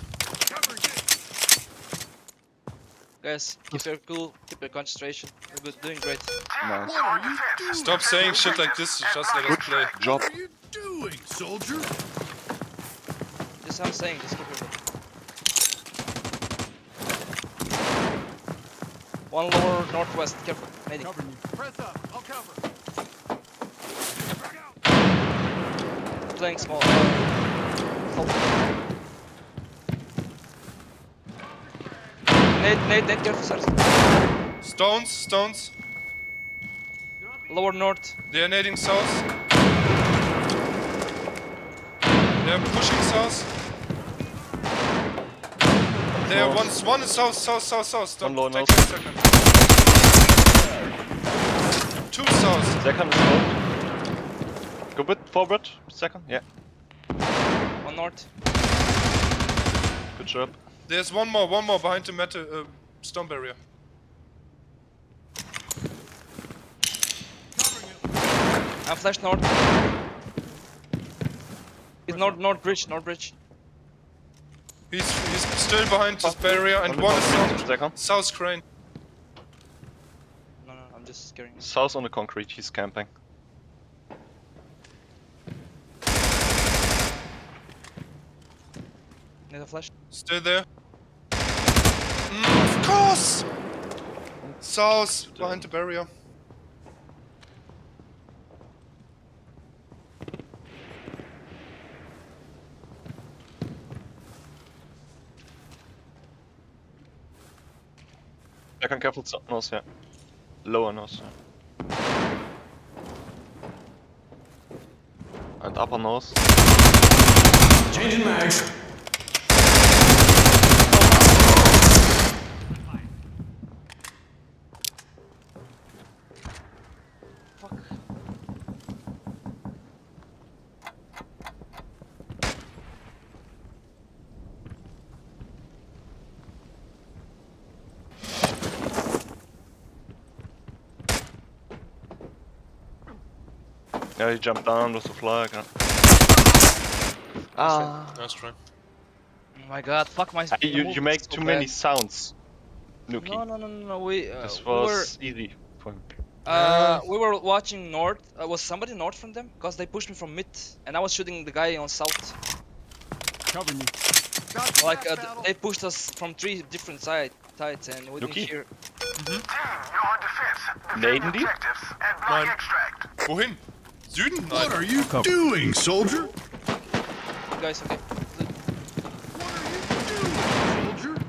Guys, keep your cool, keep your concentration. You're good, doing great. Nice. What are you doing? stop saying shit like this, just let us play. Job. What are you doing, soldier? Just I'm saying, just keep your good. One lower northwest, careful. Nading. Covering you. Press up. I'll cover. Frag out. Playing small. Hold. Nade, nade, nade, careful, sir. Stones, stones. Lower north. They are nading south. They are pushing south. They are one, one is south, south, south, south. Stop. One low Take a second. Two south. Second is low. Go bit forward. Second, yeah. One north. Good job. There's one more, one more behind the metal uh, stone barrier. I'm flash north. It's north, north bridge, north bridge. He's he's still behind this barrier, and one is concrete, on south crane. No, no, I'm just scaring him. South on the concrete, he's camping. Need a flash? Still there. Mm, of course. South behind the barrier. I can careful nose, ja. Lower nose, ja. And upper nose. Changing mags. Yeah, he jumped down with the flag. Huh? Ah. Nice try. Oh my god, fuck my. Hey, you, you make is so too many sounds. Nuki. No, no, no, no, no. We, uh, This we were, was easy for him. uh, we were watching north. Uh, was somebody north from them? Cause they pushed me from mid, and I was shooting the guy on south. Covering you. Got Like uh, back th- battle. they pushed us from three different side sides, and we didn't Yuki. hear. Team, you're on defense. Defend Naden objectives and block Nein. extract. Wohin? Süden? What Nein. are you doing, soldier? You guys, okay? What are you doing, soldier?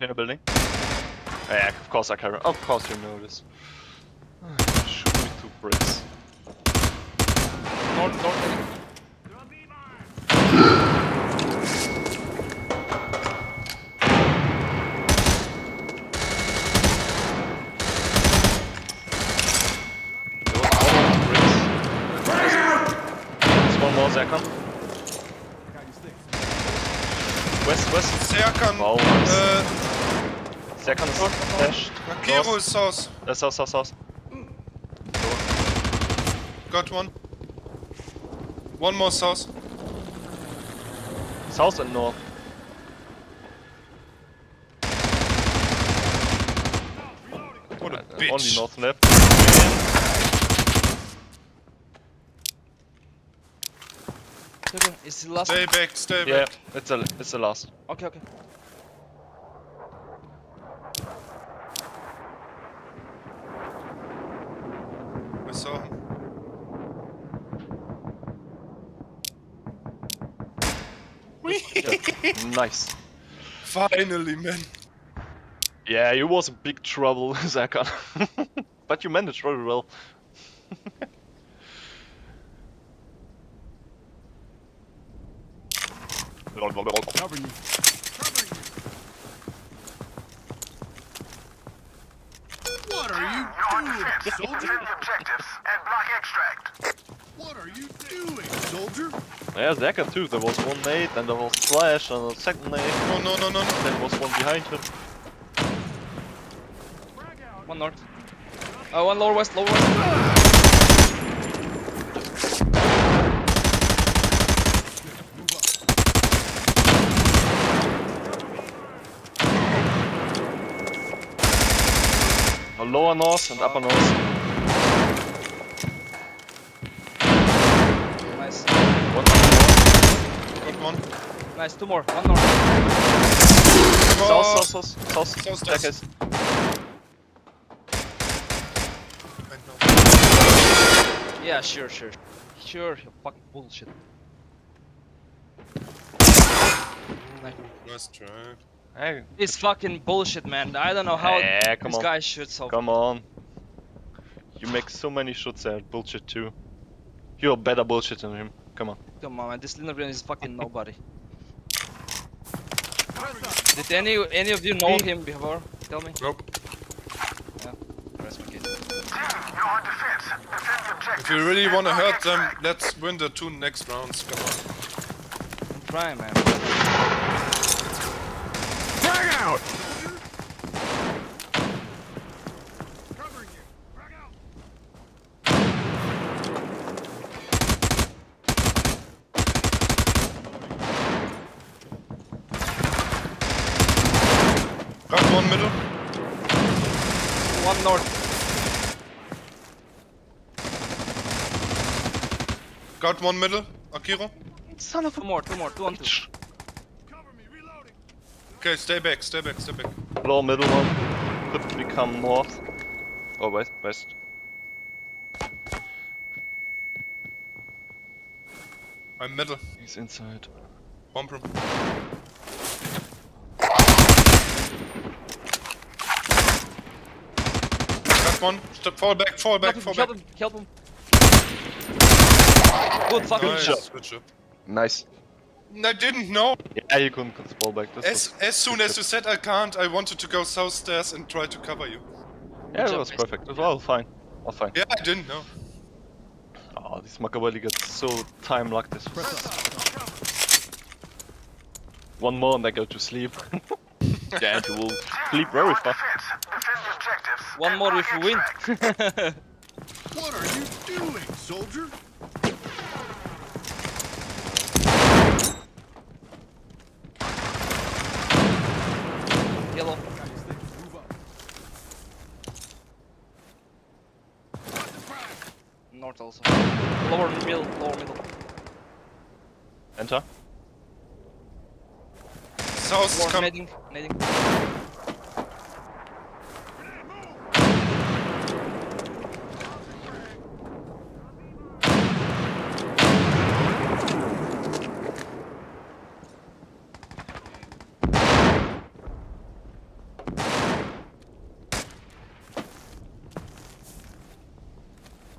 In a building. Yeah, of course I can. Of course you know this. Shoot me two bricks. North, north. heading. There was all bricks. There's one more second. Got your sticks. West, west. Serkan. Wow, nice. Äh, Second is dashed. Akiro North. Is south. Uh, south, south, south. Got one. One more south. South and north. What a Uh, bitch. Only north left. Okay, okay. The last? Stay back, stay Yeah, back. it's a, it's the last. Okay, okay. Nice. Finally, man. Yeah, you was in big trouble, Zakan. but you managed very well. Covering you. Covering you. What are you doing, soldier? Defend objectives and block extract. What are you doing, soldier? Yeah, Zakan too. There was one nade, and there was flash, and a second nade. Oh, no, no, no, no. Then was one behind him. One north. Uh, one lower west, lower west. A lower north and upper north. Nice, One upper north. Got one. Nice. Two more. One more. South, Oh, south, south, south. South, south. Staircase. Yeah, sure, sure. Sure, you fucking bullshit. Nice. Nice try. Hey, It's fucking bullshit, man. I don't know how Yeah, come this on. guy shoots so. come on. You make so many shots there, bullshit too. You're better bullshit than him. Come on. Come on, man. This Lindgren is fucking nobody. Press up. Did any any of you know him before? Tell me. Nope. Rest my kid. Team, you're defense. Defend the objectives. If you really want to hurt them, let's win the two next rounds. Come on. I'm trying, man. Frag out. Got one middle, Akira. Son of a... Two more, two more, two on two. Okay, stay back, stay back, stay back. Low middle one. Could become north. Oh, or west, west. I'm middle. He's inside. Bomb room. Got one. Step, fall back, fall back, help fall back. Him, him. Good, fuck Nice, him. good job. Nice. I didn't know. Yeah, you couldn't fall back. This As as soon as you said I can't, I wanted to go south stairs and try to cover you. yeah, that was perfect. It was all fine. All fine. Yeah, I didn't know. Oh, this Machiavelli gets so time locked this. One more and I go to sleep. yeah, you will sleep very fast. Defense. Defend the objectives. One more if you win. What are you doing, soldier? Yellow. North also. Lower middle, lower middle. Enter. South is coming. nading, nading.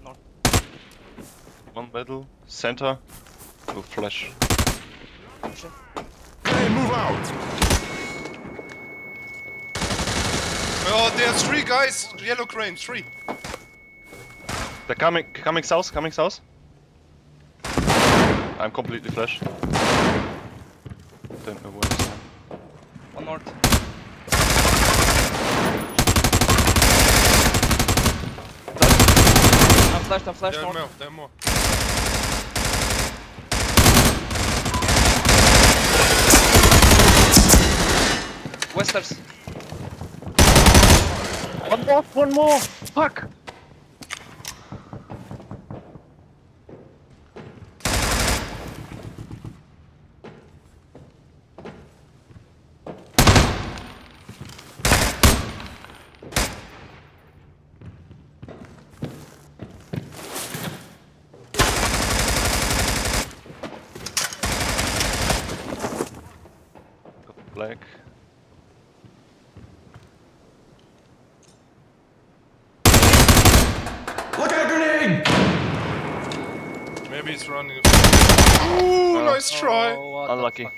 North. One middle. Center. No flash. Hey, move out! Oh, there's three guys. Yellow crane, three. They're coming, coming south, coming south. I'm completely flash. Don't know where. One north. I'm flashed, I'm flashed There are more, there are more. Westers. One more, one more! Fuck! Got black. Look out, grenade! Maybe he's running. Ooh, nice try. Oh, what the Unlucky. fuck.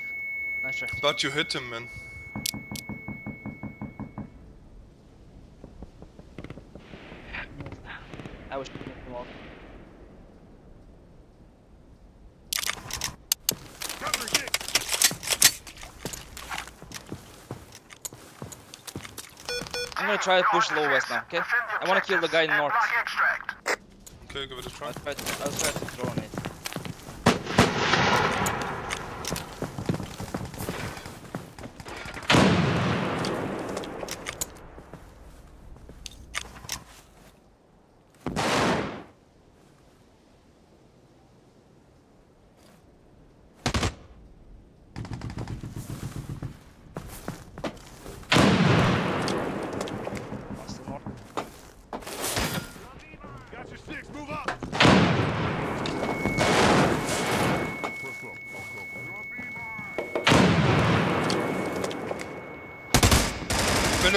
But you hit him, man. I was shooting him off. I'm gonna try to push low west now, okay? I wanna kill the guy in north. Okay, give it a try. I'll try to, I'll try to throw on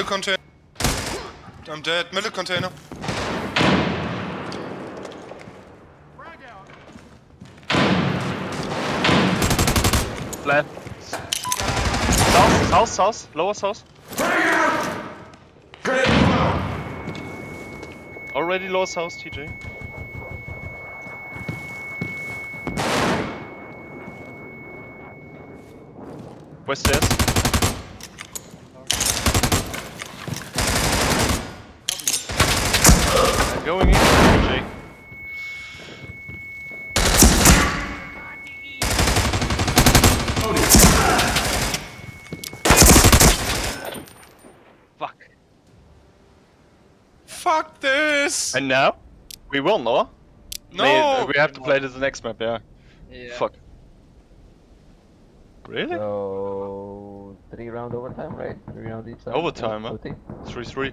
container. I'm dead. Middle container. Flat. South, south, south, lower south. Already lower south, TJ. West stairs. I'm going in, TJ. Fuck. Fuck this! And now? We will, no? no! May- uh, we have to play this the next map, yeah. Yeah. Fuck. Really? So three round overtime, right? Three round each side. Overtime, huh? 3 3.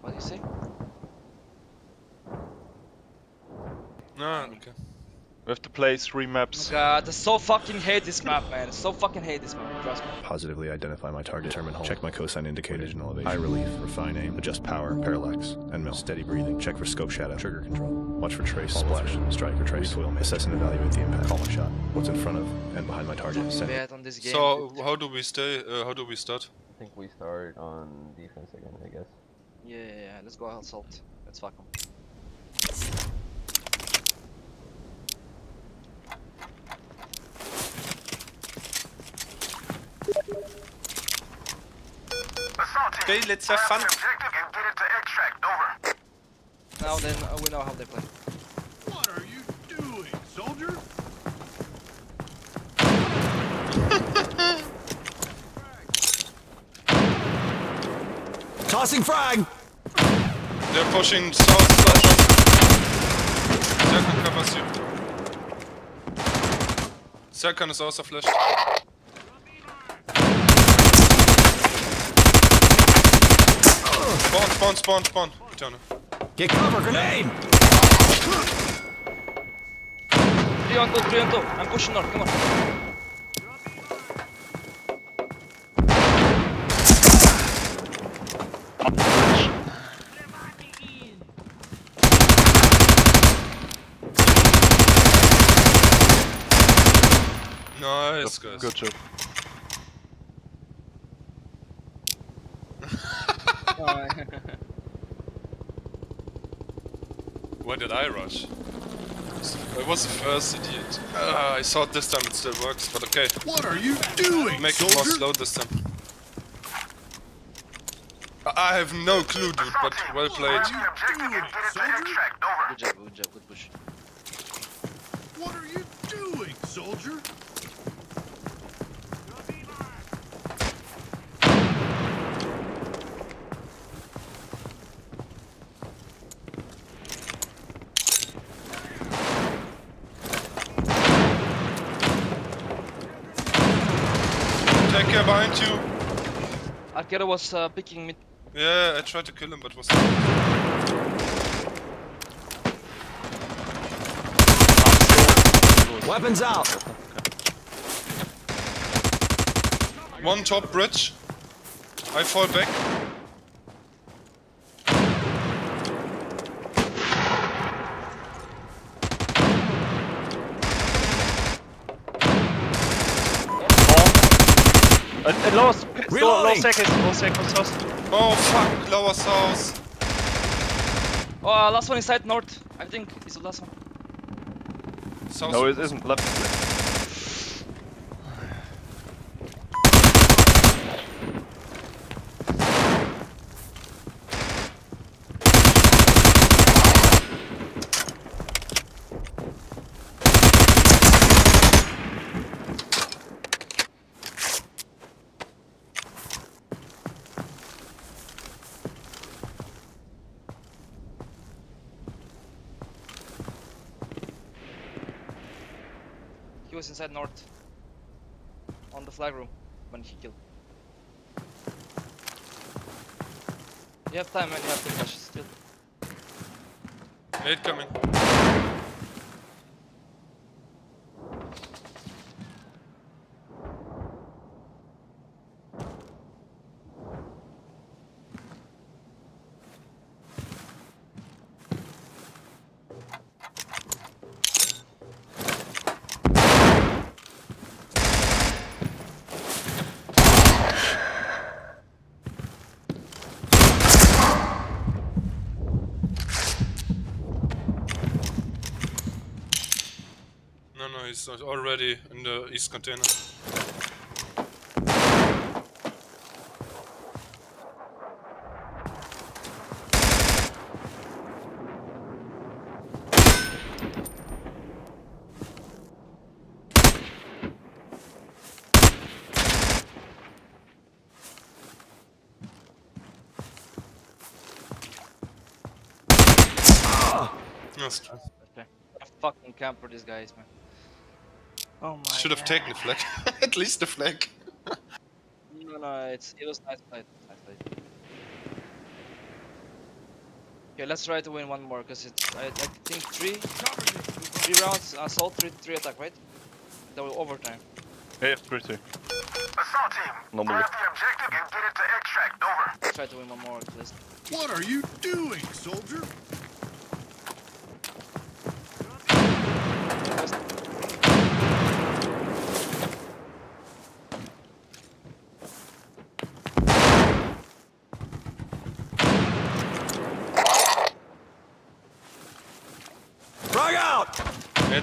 What do you say? No, okay. We have to play three maps. God, I so fucking hate this map, man. I so fucking hate this map. Trust me. Positively identify my target, determine hole, check my cosine indicators and elevation, high relief, refine aim, adjust power, parallax, and mil, steady breathing, check for scope shadow, trigger control, watch for trace, splash, strike or trace, recoil, assess and evaluate the impact, call my shot, what's in front of and behind my target, set Bad on this game. So how do we stay? Uh, how do we start? I think we start on defense again, I guess. Yeah, yeah, yeah. Let's go assault. Let's fuck 'em. Okay, let's have fun. the objective and get it to extract. Over. Now then, uh, we know how they play. What are you doing, soldier? Tossing frag! They're pushing south, south, south. Serkan covers you. Serkan is also flashed. Spawn, spawn, spawn, spawn. Eternal. Get cover, grenade! Three on two, three on two. I'm pushing north. Come on. Nice, guys. Good job. Why did I rush? I was the first idiot. Ah, I thought this time it still works, but okay. What are you doing, Make it more soldier? slow this time. I- I have no clue, dude, but well played. Grab the objective and get it to Soldier? extract. Over. good job, good job, good push. What are you doing, soldier? Take care behind you. Arquero was uh, picking mid. Yeah, I tried to kill him, but was. Weapons out! One top bridge. I fall back. Uh, uh, lower, s- lower, lower Reloading. staircase, lower staircase house. Oh fuck, lower south. Oh, uh, last one inside north. I think it's the last one. South. No, it isn't. Left. Was inside north. On the flag room when he killed. You have time and you have to flash still. Nade coming. No, no, he's already in the east container. Ah! Yes. Okay. I fucking camp for these guys, man. Oh my. Should have taken the flag. At least the flag. No, no, it's it was nice fight. Nice fight. Okay, let's try to win one more, cause it's I, I think three, three rounds uh, assault, three, three attack, right? That will overtime. Yeah, pretty. Assault team, Normally. grab the objective and get it to extract. Over. Let's try to win one more at least. What are you doing, soldier?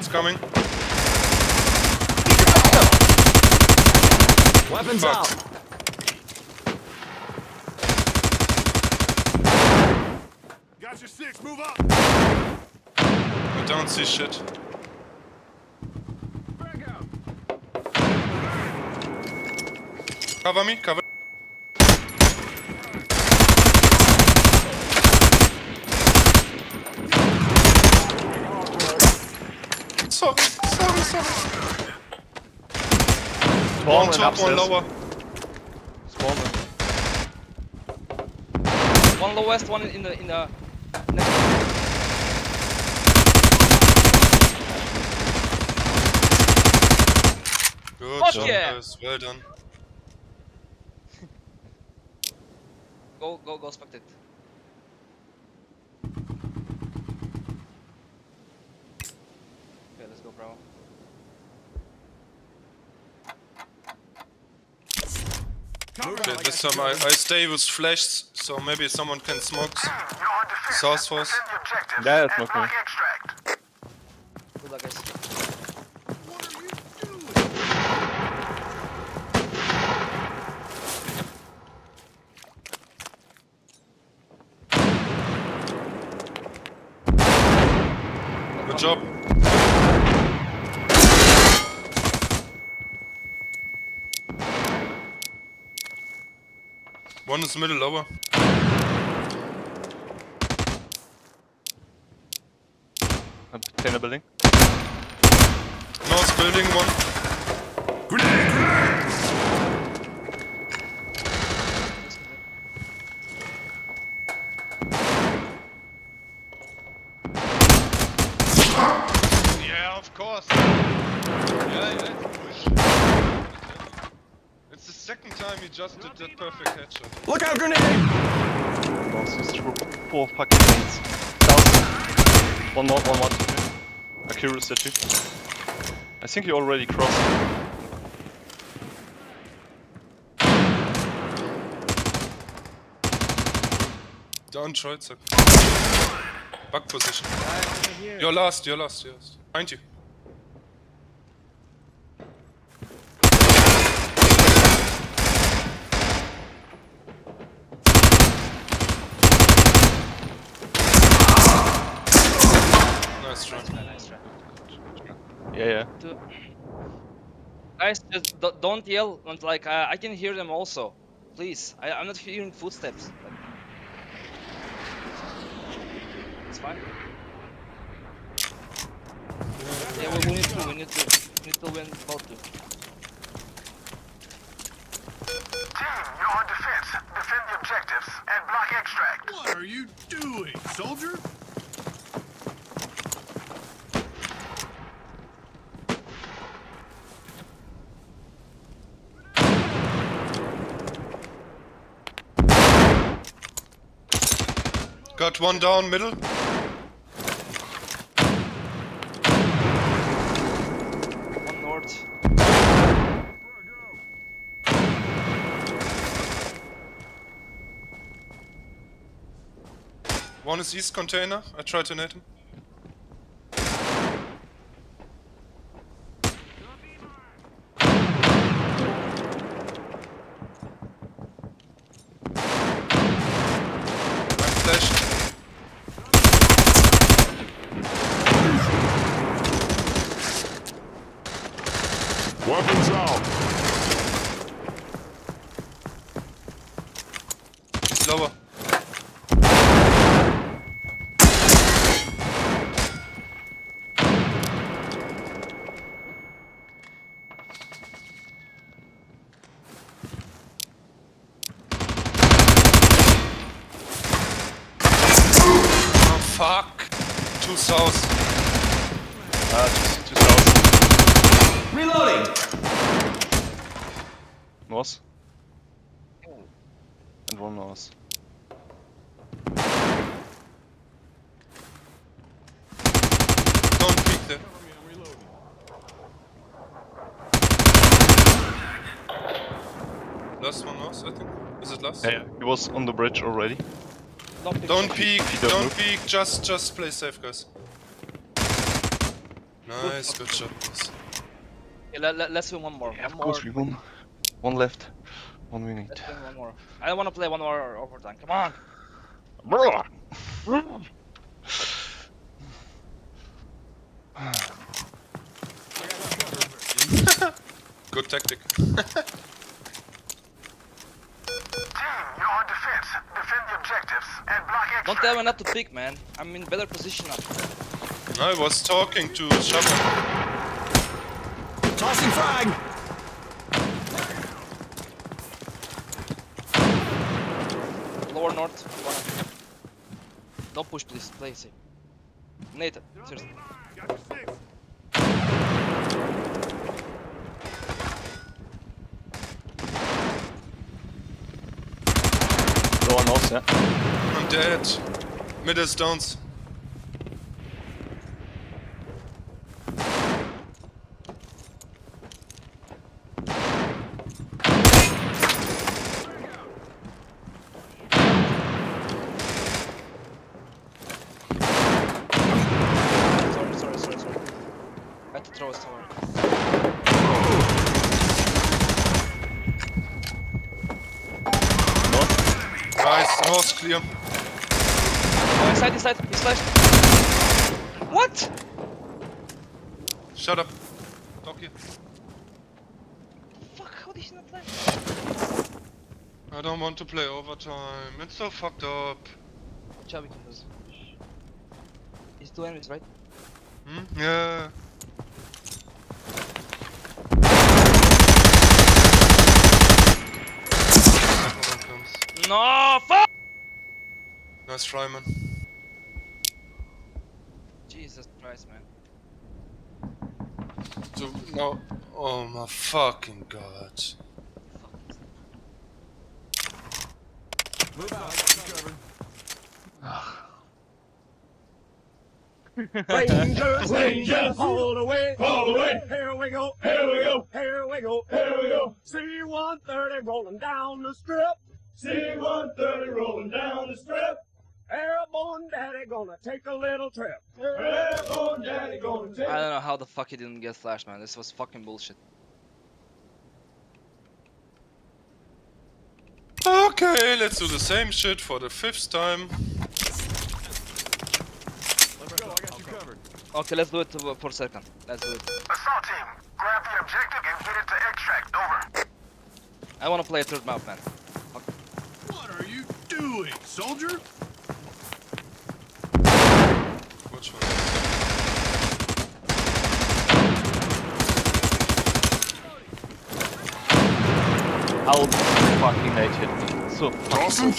It's coming. Weapons Fuck. out! Got your six, move up! I don't see shit. Cover me, cover. One and top, one lower. Spawn and One lowest, one in the in the next. Good Fuck job, yeah. guys. Well done. Go go go spectate. Okay, let's go, bro. Time I, I stay with flashes, so maybe someone can smoke. Source force. Defend the objective Yeah, it's and not me. extract. Good luck, guys. What are you doing? Good job. One is middle lower. and container building. North building one. Grenade, grenade! Yeah, of course. Yeah, let's push. It's the second time he just did that perfect headshot. Look out, grenade! Monsters through four fucking lanes. Thousand. One more, one more. Akira statue. I think he already crossed. Down Troitzer. Back position. You're last, you're last, you're last. Behind you. Nice try. Nice try. Yeah, yeah. To- Guys, just do- don't yell. And like uh, I can hear them also. Please, I, I'm not hearing footsteps. It's fine. Yeah, we, we need to. We need to. We need to win both two. Team, you're on defense. Defend the objectives and block extract. What are you doing, soldier? Got one down middle. One north. One is east container. I tried to net him. I'm flashed. Weapons out! Lower. Fuck! Two south. Ah, just, just south. Reloading! North. And one north. Don't peek there. Last one north, I think. Is it last? Hey, he was on the bridge already. Don't peek, don't don't peek, just just play safe guys. Nice, good job guys. Okay, let, let, let's win one more. Yeah, one of more. course we won. One left. One we need. Let's win one more. I want to play one more overtime. Come on. Good tactic. Team, you're on defense. Defend the objectives and block extract. Don't tell me not to pick, man. I'm in better position now. I was talking to Shabba. Tossing frag! Lower north. One. Don't push, please. Play safe. Nathan, seriously. Lower north, yeah. I'm dead. Mid is downs. Sorry, sorry, sorry, sorry. I had to throw a tower. North. Nice, north clear. Oh, inside, inside, inside. What? Shut up. Talk here. Fuck, how did he not play? I don't want to play overtime. It's so fucked up. Chubby can lose. He's two enemies, right? Hmm? Yeah. Second one comes. No, fuck! Nice try, man. Jesus Christ, man. So now, oh my fucking god. Move out, I got you covered. Rangers, Rangers, all the way, all the way. Here we go, here we go, here we go, here we go. C-130 rolling down the strip. C-130 rolling down the strip. Airborne daddy gonna take a little trip. Airborne daddy gonna take I don't know how the fuck he didn't get flashed, man. This was fucking bullshit. Okay, let's do the same shit for the fifth time. Let's go, I got you covered. Okay, let's do it to- for second. Let's do it. Assault team, grab the objective and get it to extract. Over. I want to play a third map, man. What are you doing, soldier? Which one? How did fucking Nate hit me? So Tossing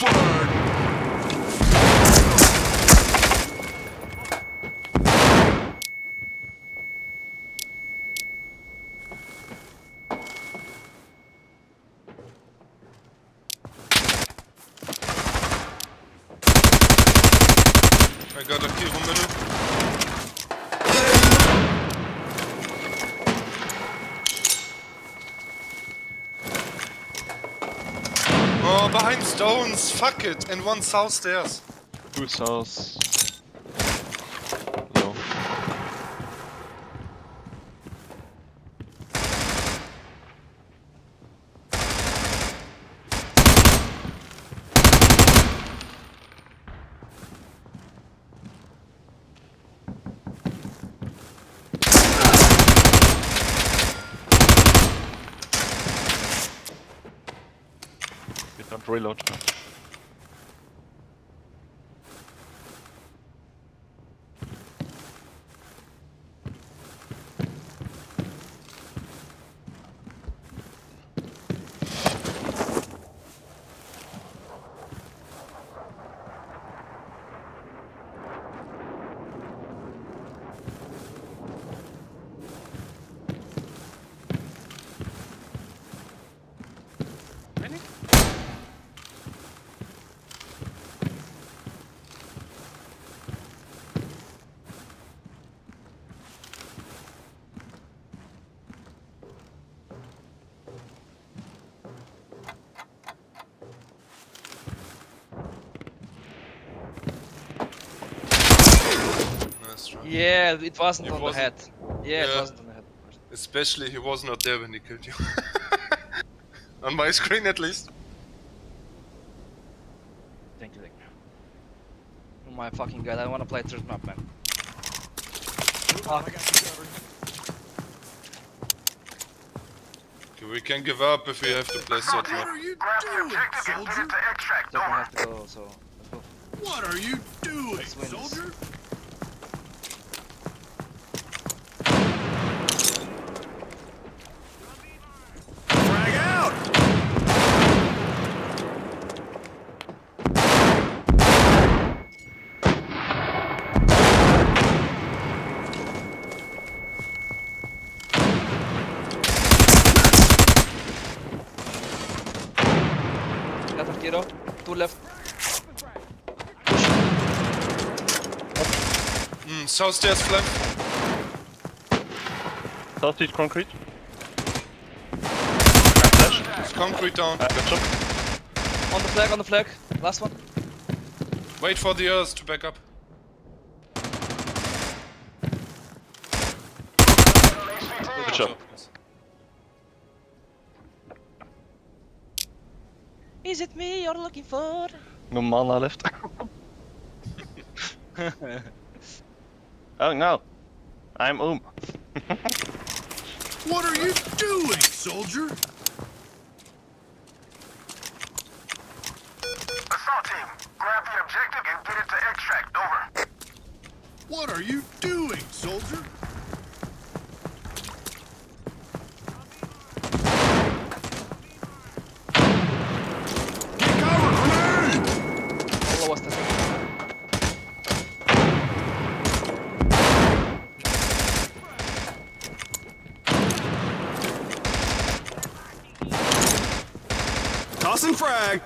stones, fuck it, and one south stairs. two south. Low. Don't reload. Yeah, it wasn't It on wasn't- the head. Yeah, it Yeah. wasn't on the head. Especially he was not there when he killed you. On my screen at least. Thank you, thank you. Oh my fucking god, I wanna play third map, man. I got you covered. Okay, we can give up if we have to play What third map. are you doing, objective and get soldier? it extract. Second Over. have to go, so. What are you doing, Let's win this. soldier? Frag out! Got a Kiro. Two left. Mm, south stairs flank. South street concrete. Flash. Concrete down. Uh, good job. On the flag, on the flag. Last one. Wait for the earth to back up. Good job. Is it me you're looking for? No mana left. oh no. I'm Oom. What are you doing, soldier? Assault team, grab the objective and get it to extract. Over. What are you doing, soldier? Get cover, grenade! Hello, what's that? Tossing frag.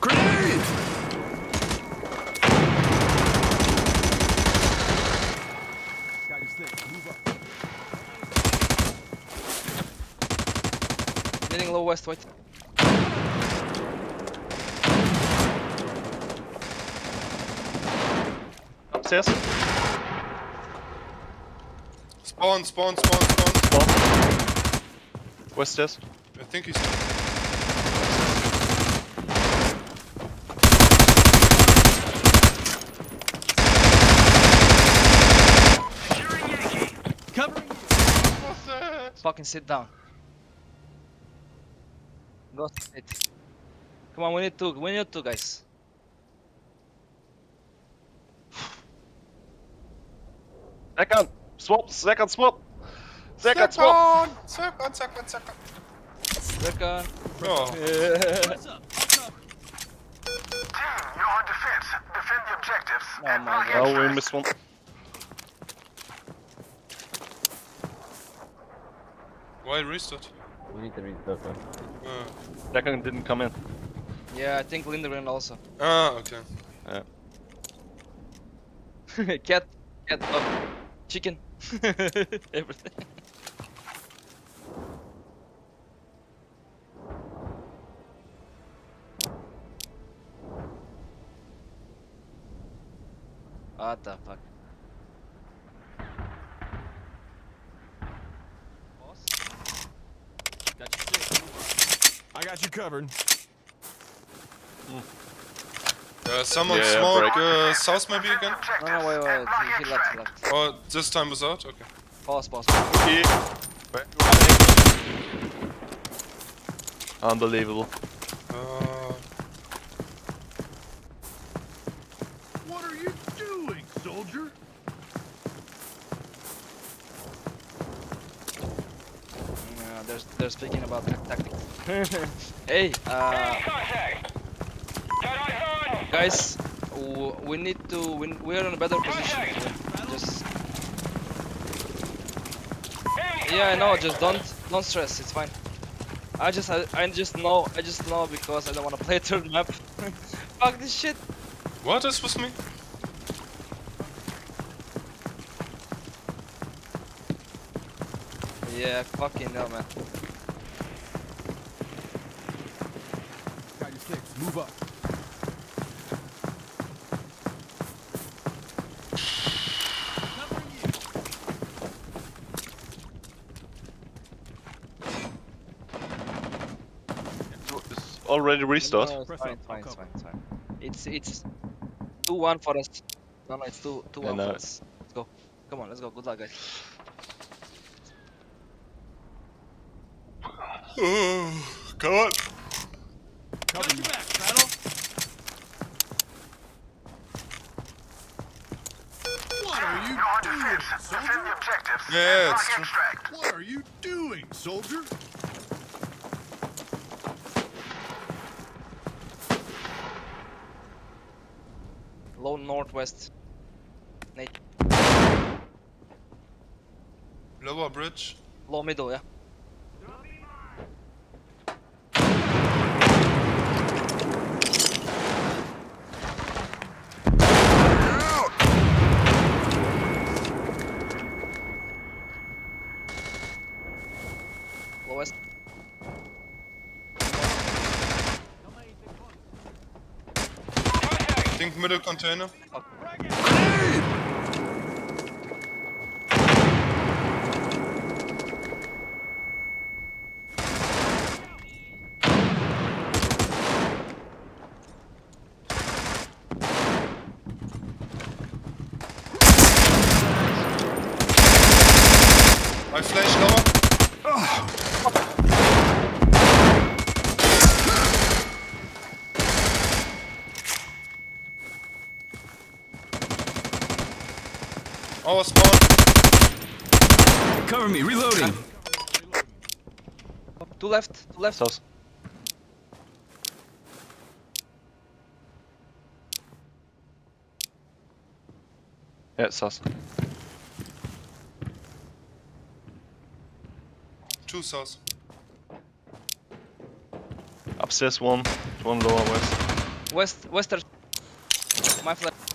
Grenade! Got your stick. Move up. Leaning low west, wait. Upstairs. Spawn, spawn, spawn, spawn. Spawn. West stairs. I think he's. Covering. What's? Fucking sit down. Go sit. Come on, we need two. We need two guys. Second. Swap. Second swap. Second swap. Second, second, second. Second. Oh, Press up. I'll cover. Team, you're on defense. Defend the objectives. Oh and my block God. Oh, we extracts. missed one. why restart? We need to restart one. Uh, Second didn't come in. Yeah, I think Lindgren also. ah, okay. Yeah. cat, cat, dog, chicken, everything. What the fuck? Got your stick. I got you covered. Uh, someone Yeah, smoke break. uh, south maybe again? No, no, wait, wait, And block he, he left, he left. Or this time was out? Okay. Pause, pause. Unbelievable. Uh, What are you doing, soldier? Yeah, they're, they're speaking about tactics. hey, uh, guys, we need to. We, we're in a better position. Just. Yeah, I know. Just don't don't stress. It's fine. I just I, I just know I just know because I don't want to play third map. Fuck this shit. what is with me? Yeah, fucking hell, man. Got your sticks. Move up. Already restart. No, it's fine, it's fine, it's fine, it's fine. It's it's two one for us. No, no, it's two two Yeah, no. for us. Let's go. Come on, let's go. Good luck, guys. Come on. Cover your back, battle. What are you doing, soldier? Yeah, it's true. What are you doing, soldier? Low northwest. Nade. Lower bridge. Low middle, yeah. Think middle container. I flash lower. Our spawn. Cover me, reloading. Two left, two left. South. Yeah, south. Two south. Upstairs one, one lower west. West, western. My flag.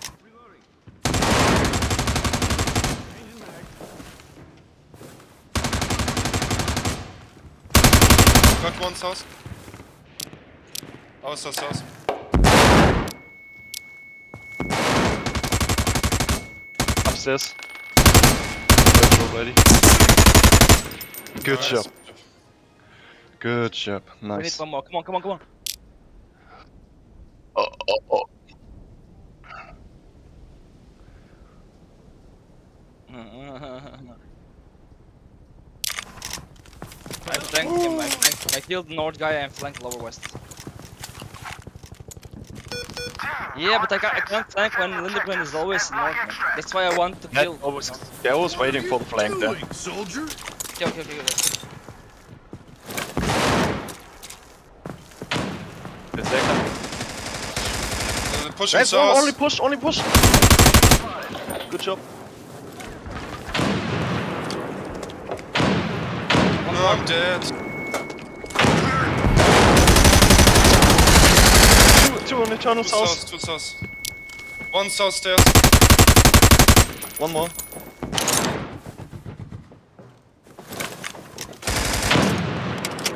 Got one south. Our south south. Upstairs. Left already. Good Nice. job. Good job. We need Nice. one more. Come on, come on, come on. Oh, oh, oh. I flanked him. I, flanked, I killed the north guy and flanked lower west. Yeah, but I, ca I can't flank when Lindgren is always north. Man. That's why I want to kill. I was, yeah, I was waiting for the flank there. soldier? Okay, okay, okay, okay. The second. Uh, pushing Hey, only push, only push. Good job. I'm dead. Two, two on the tunnel Two south. south, two south. One south stairs. One more.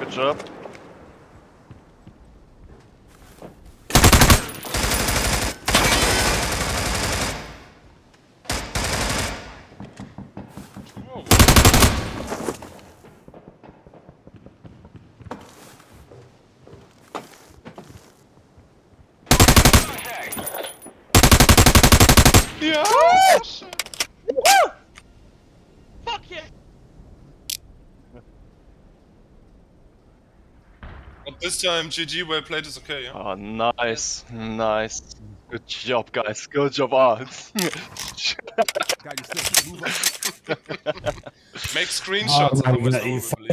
Good job. Yeah. But this time, GG, well played is okay, yeah? Oh, nice, nice. Good job, guys. Good job. Got your six. Move up. Make screenshots. not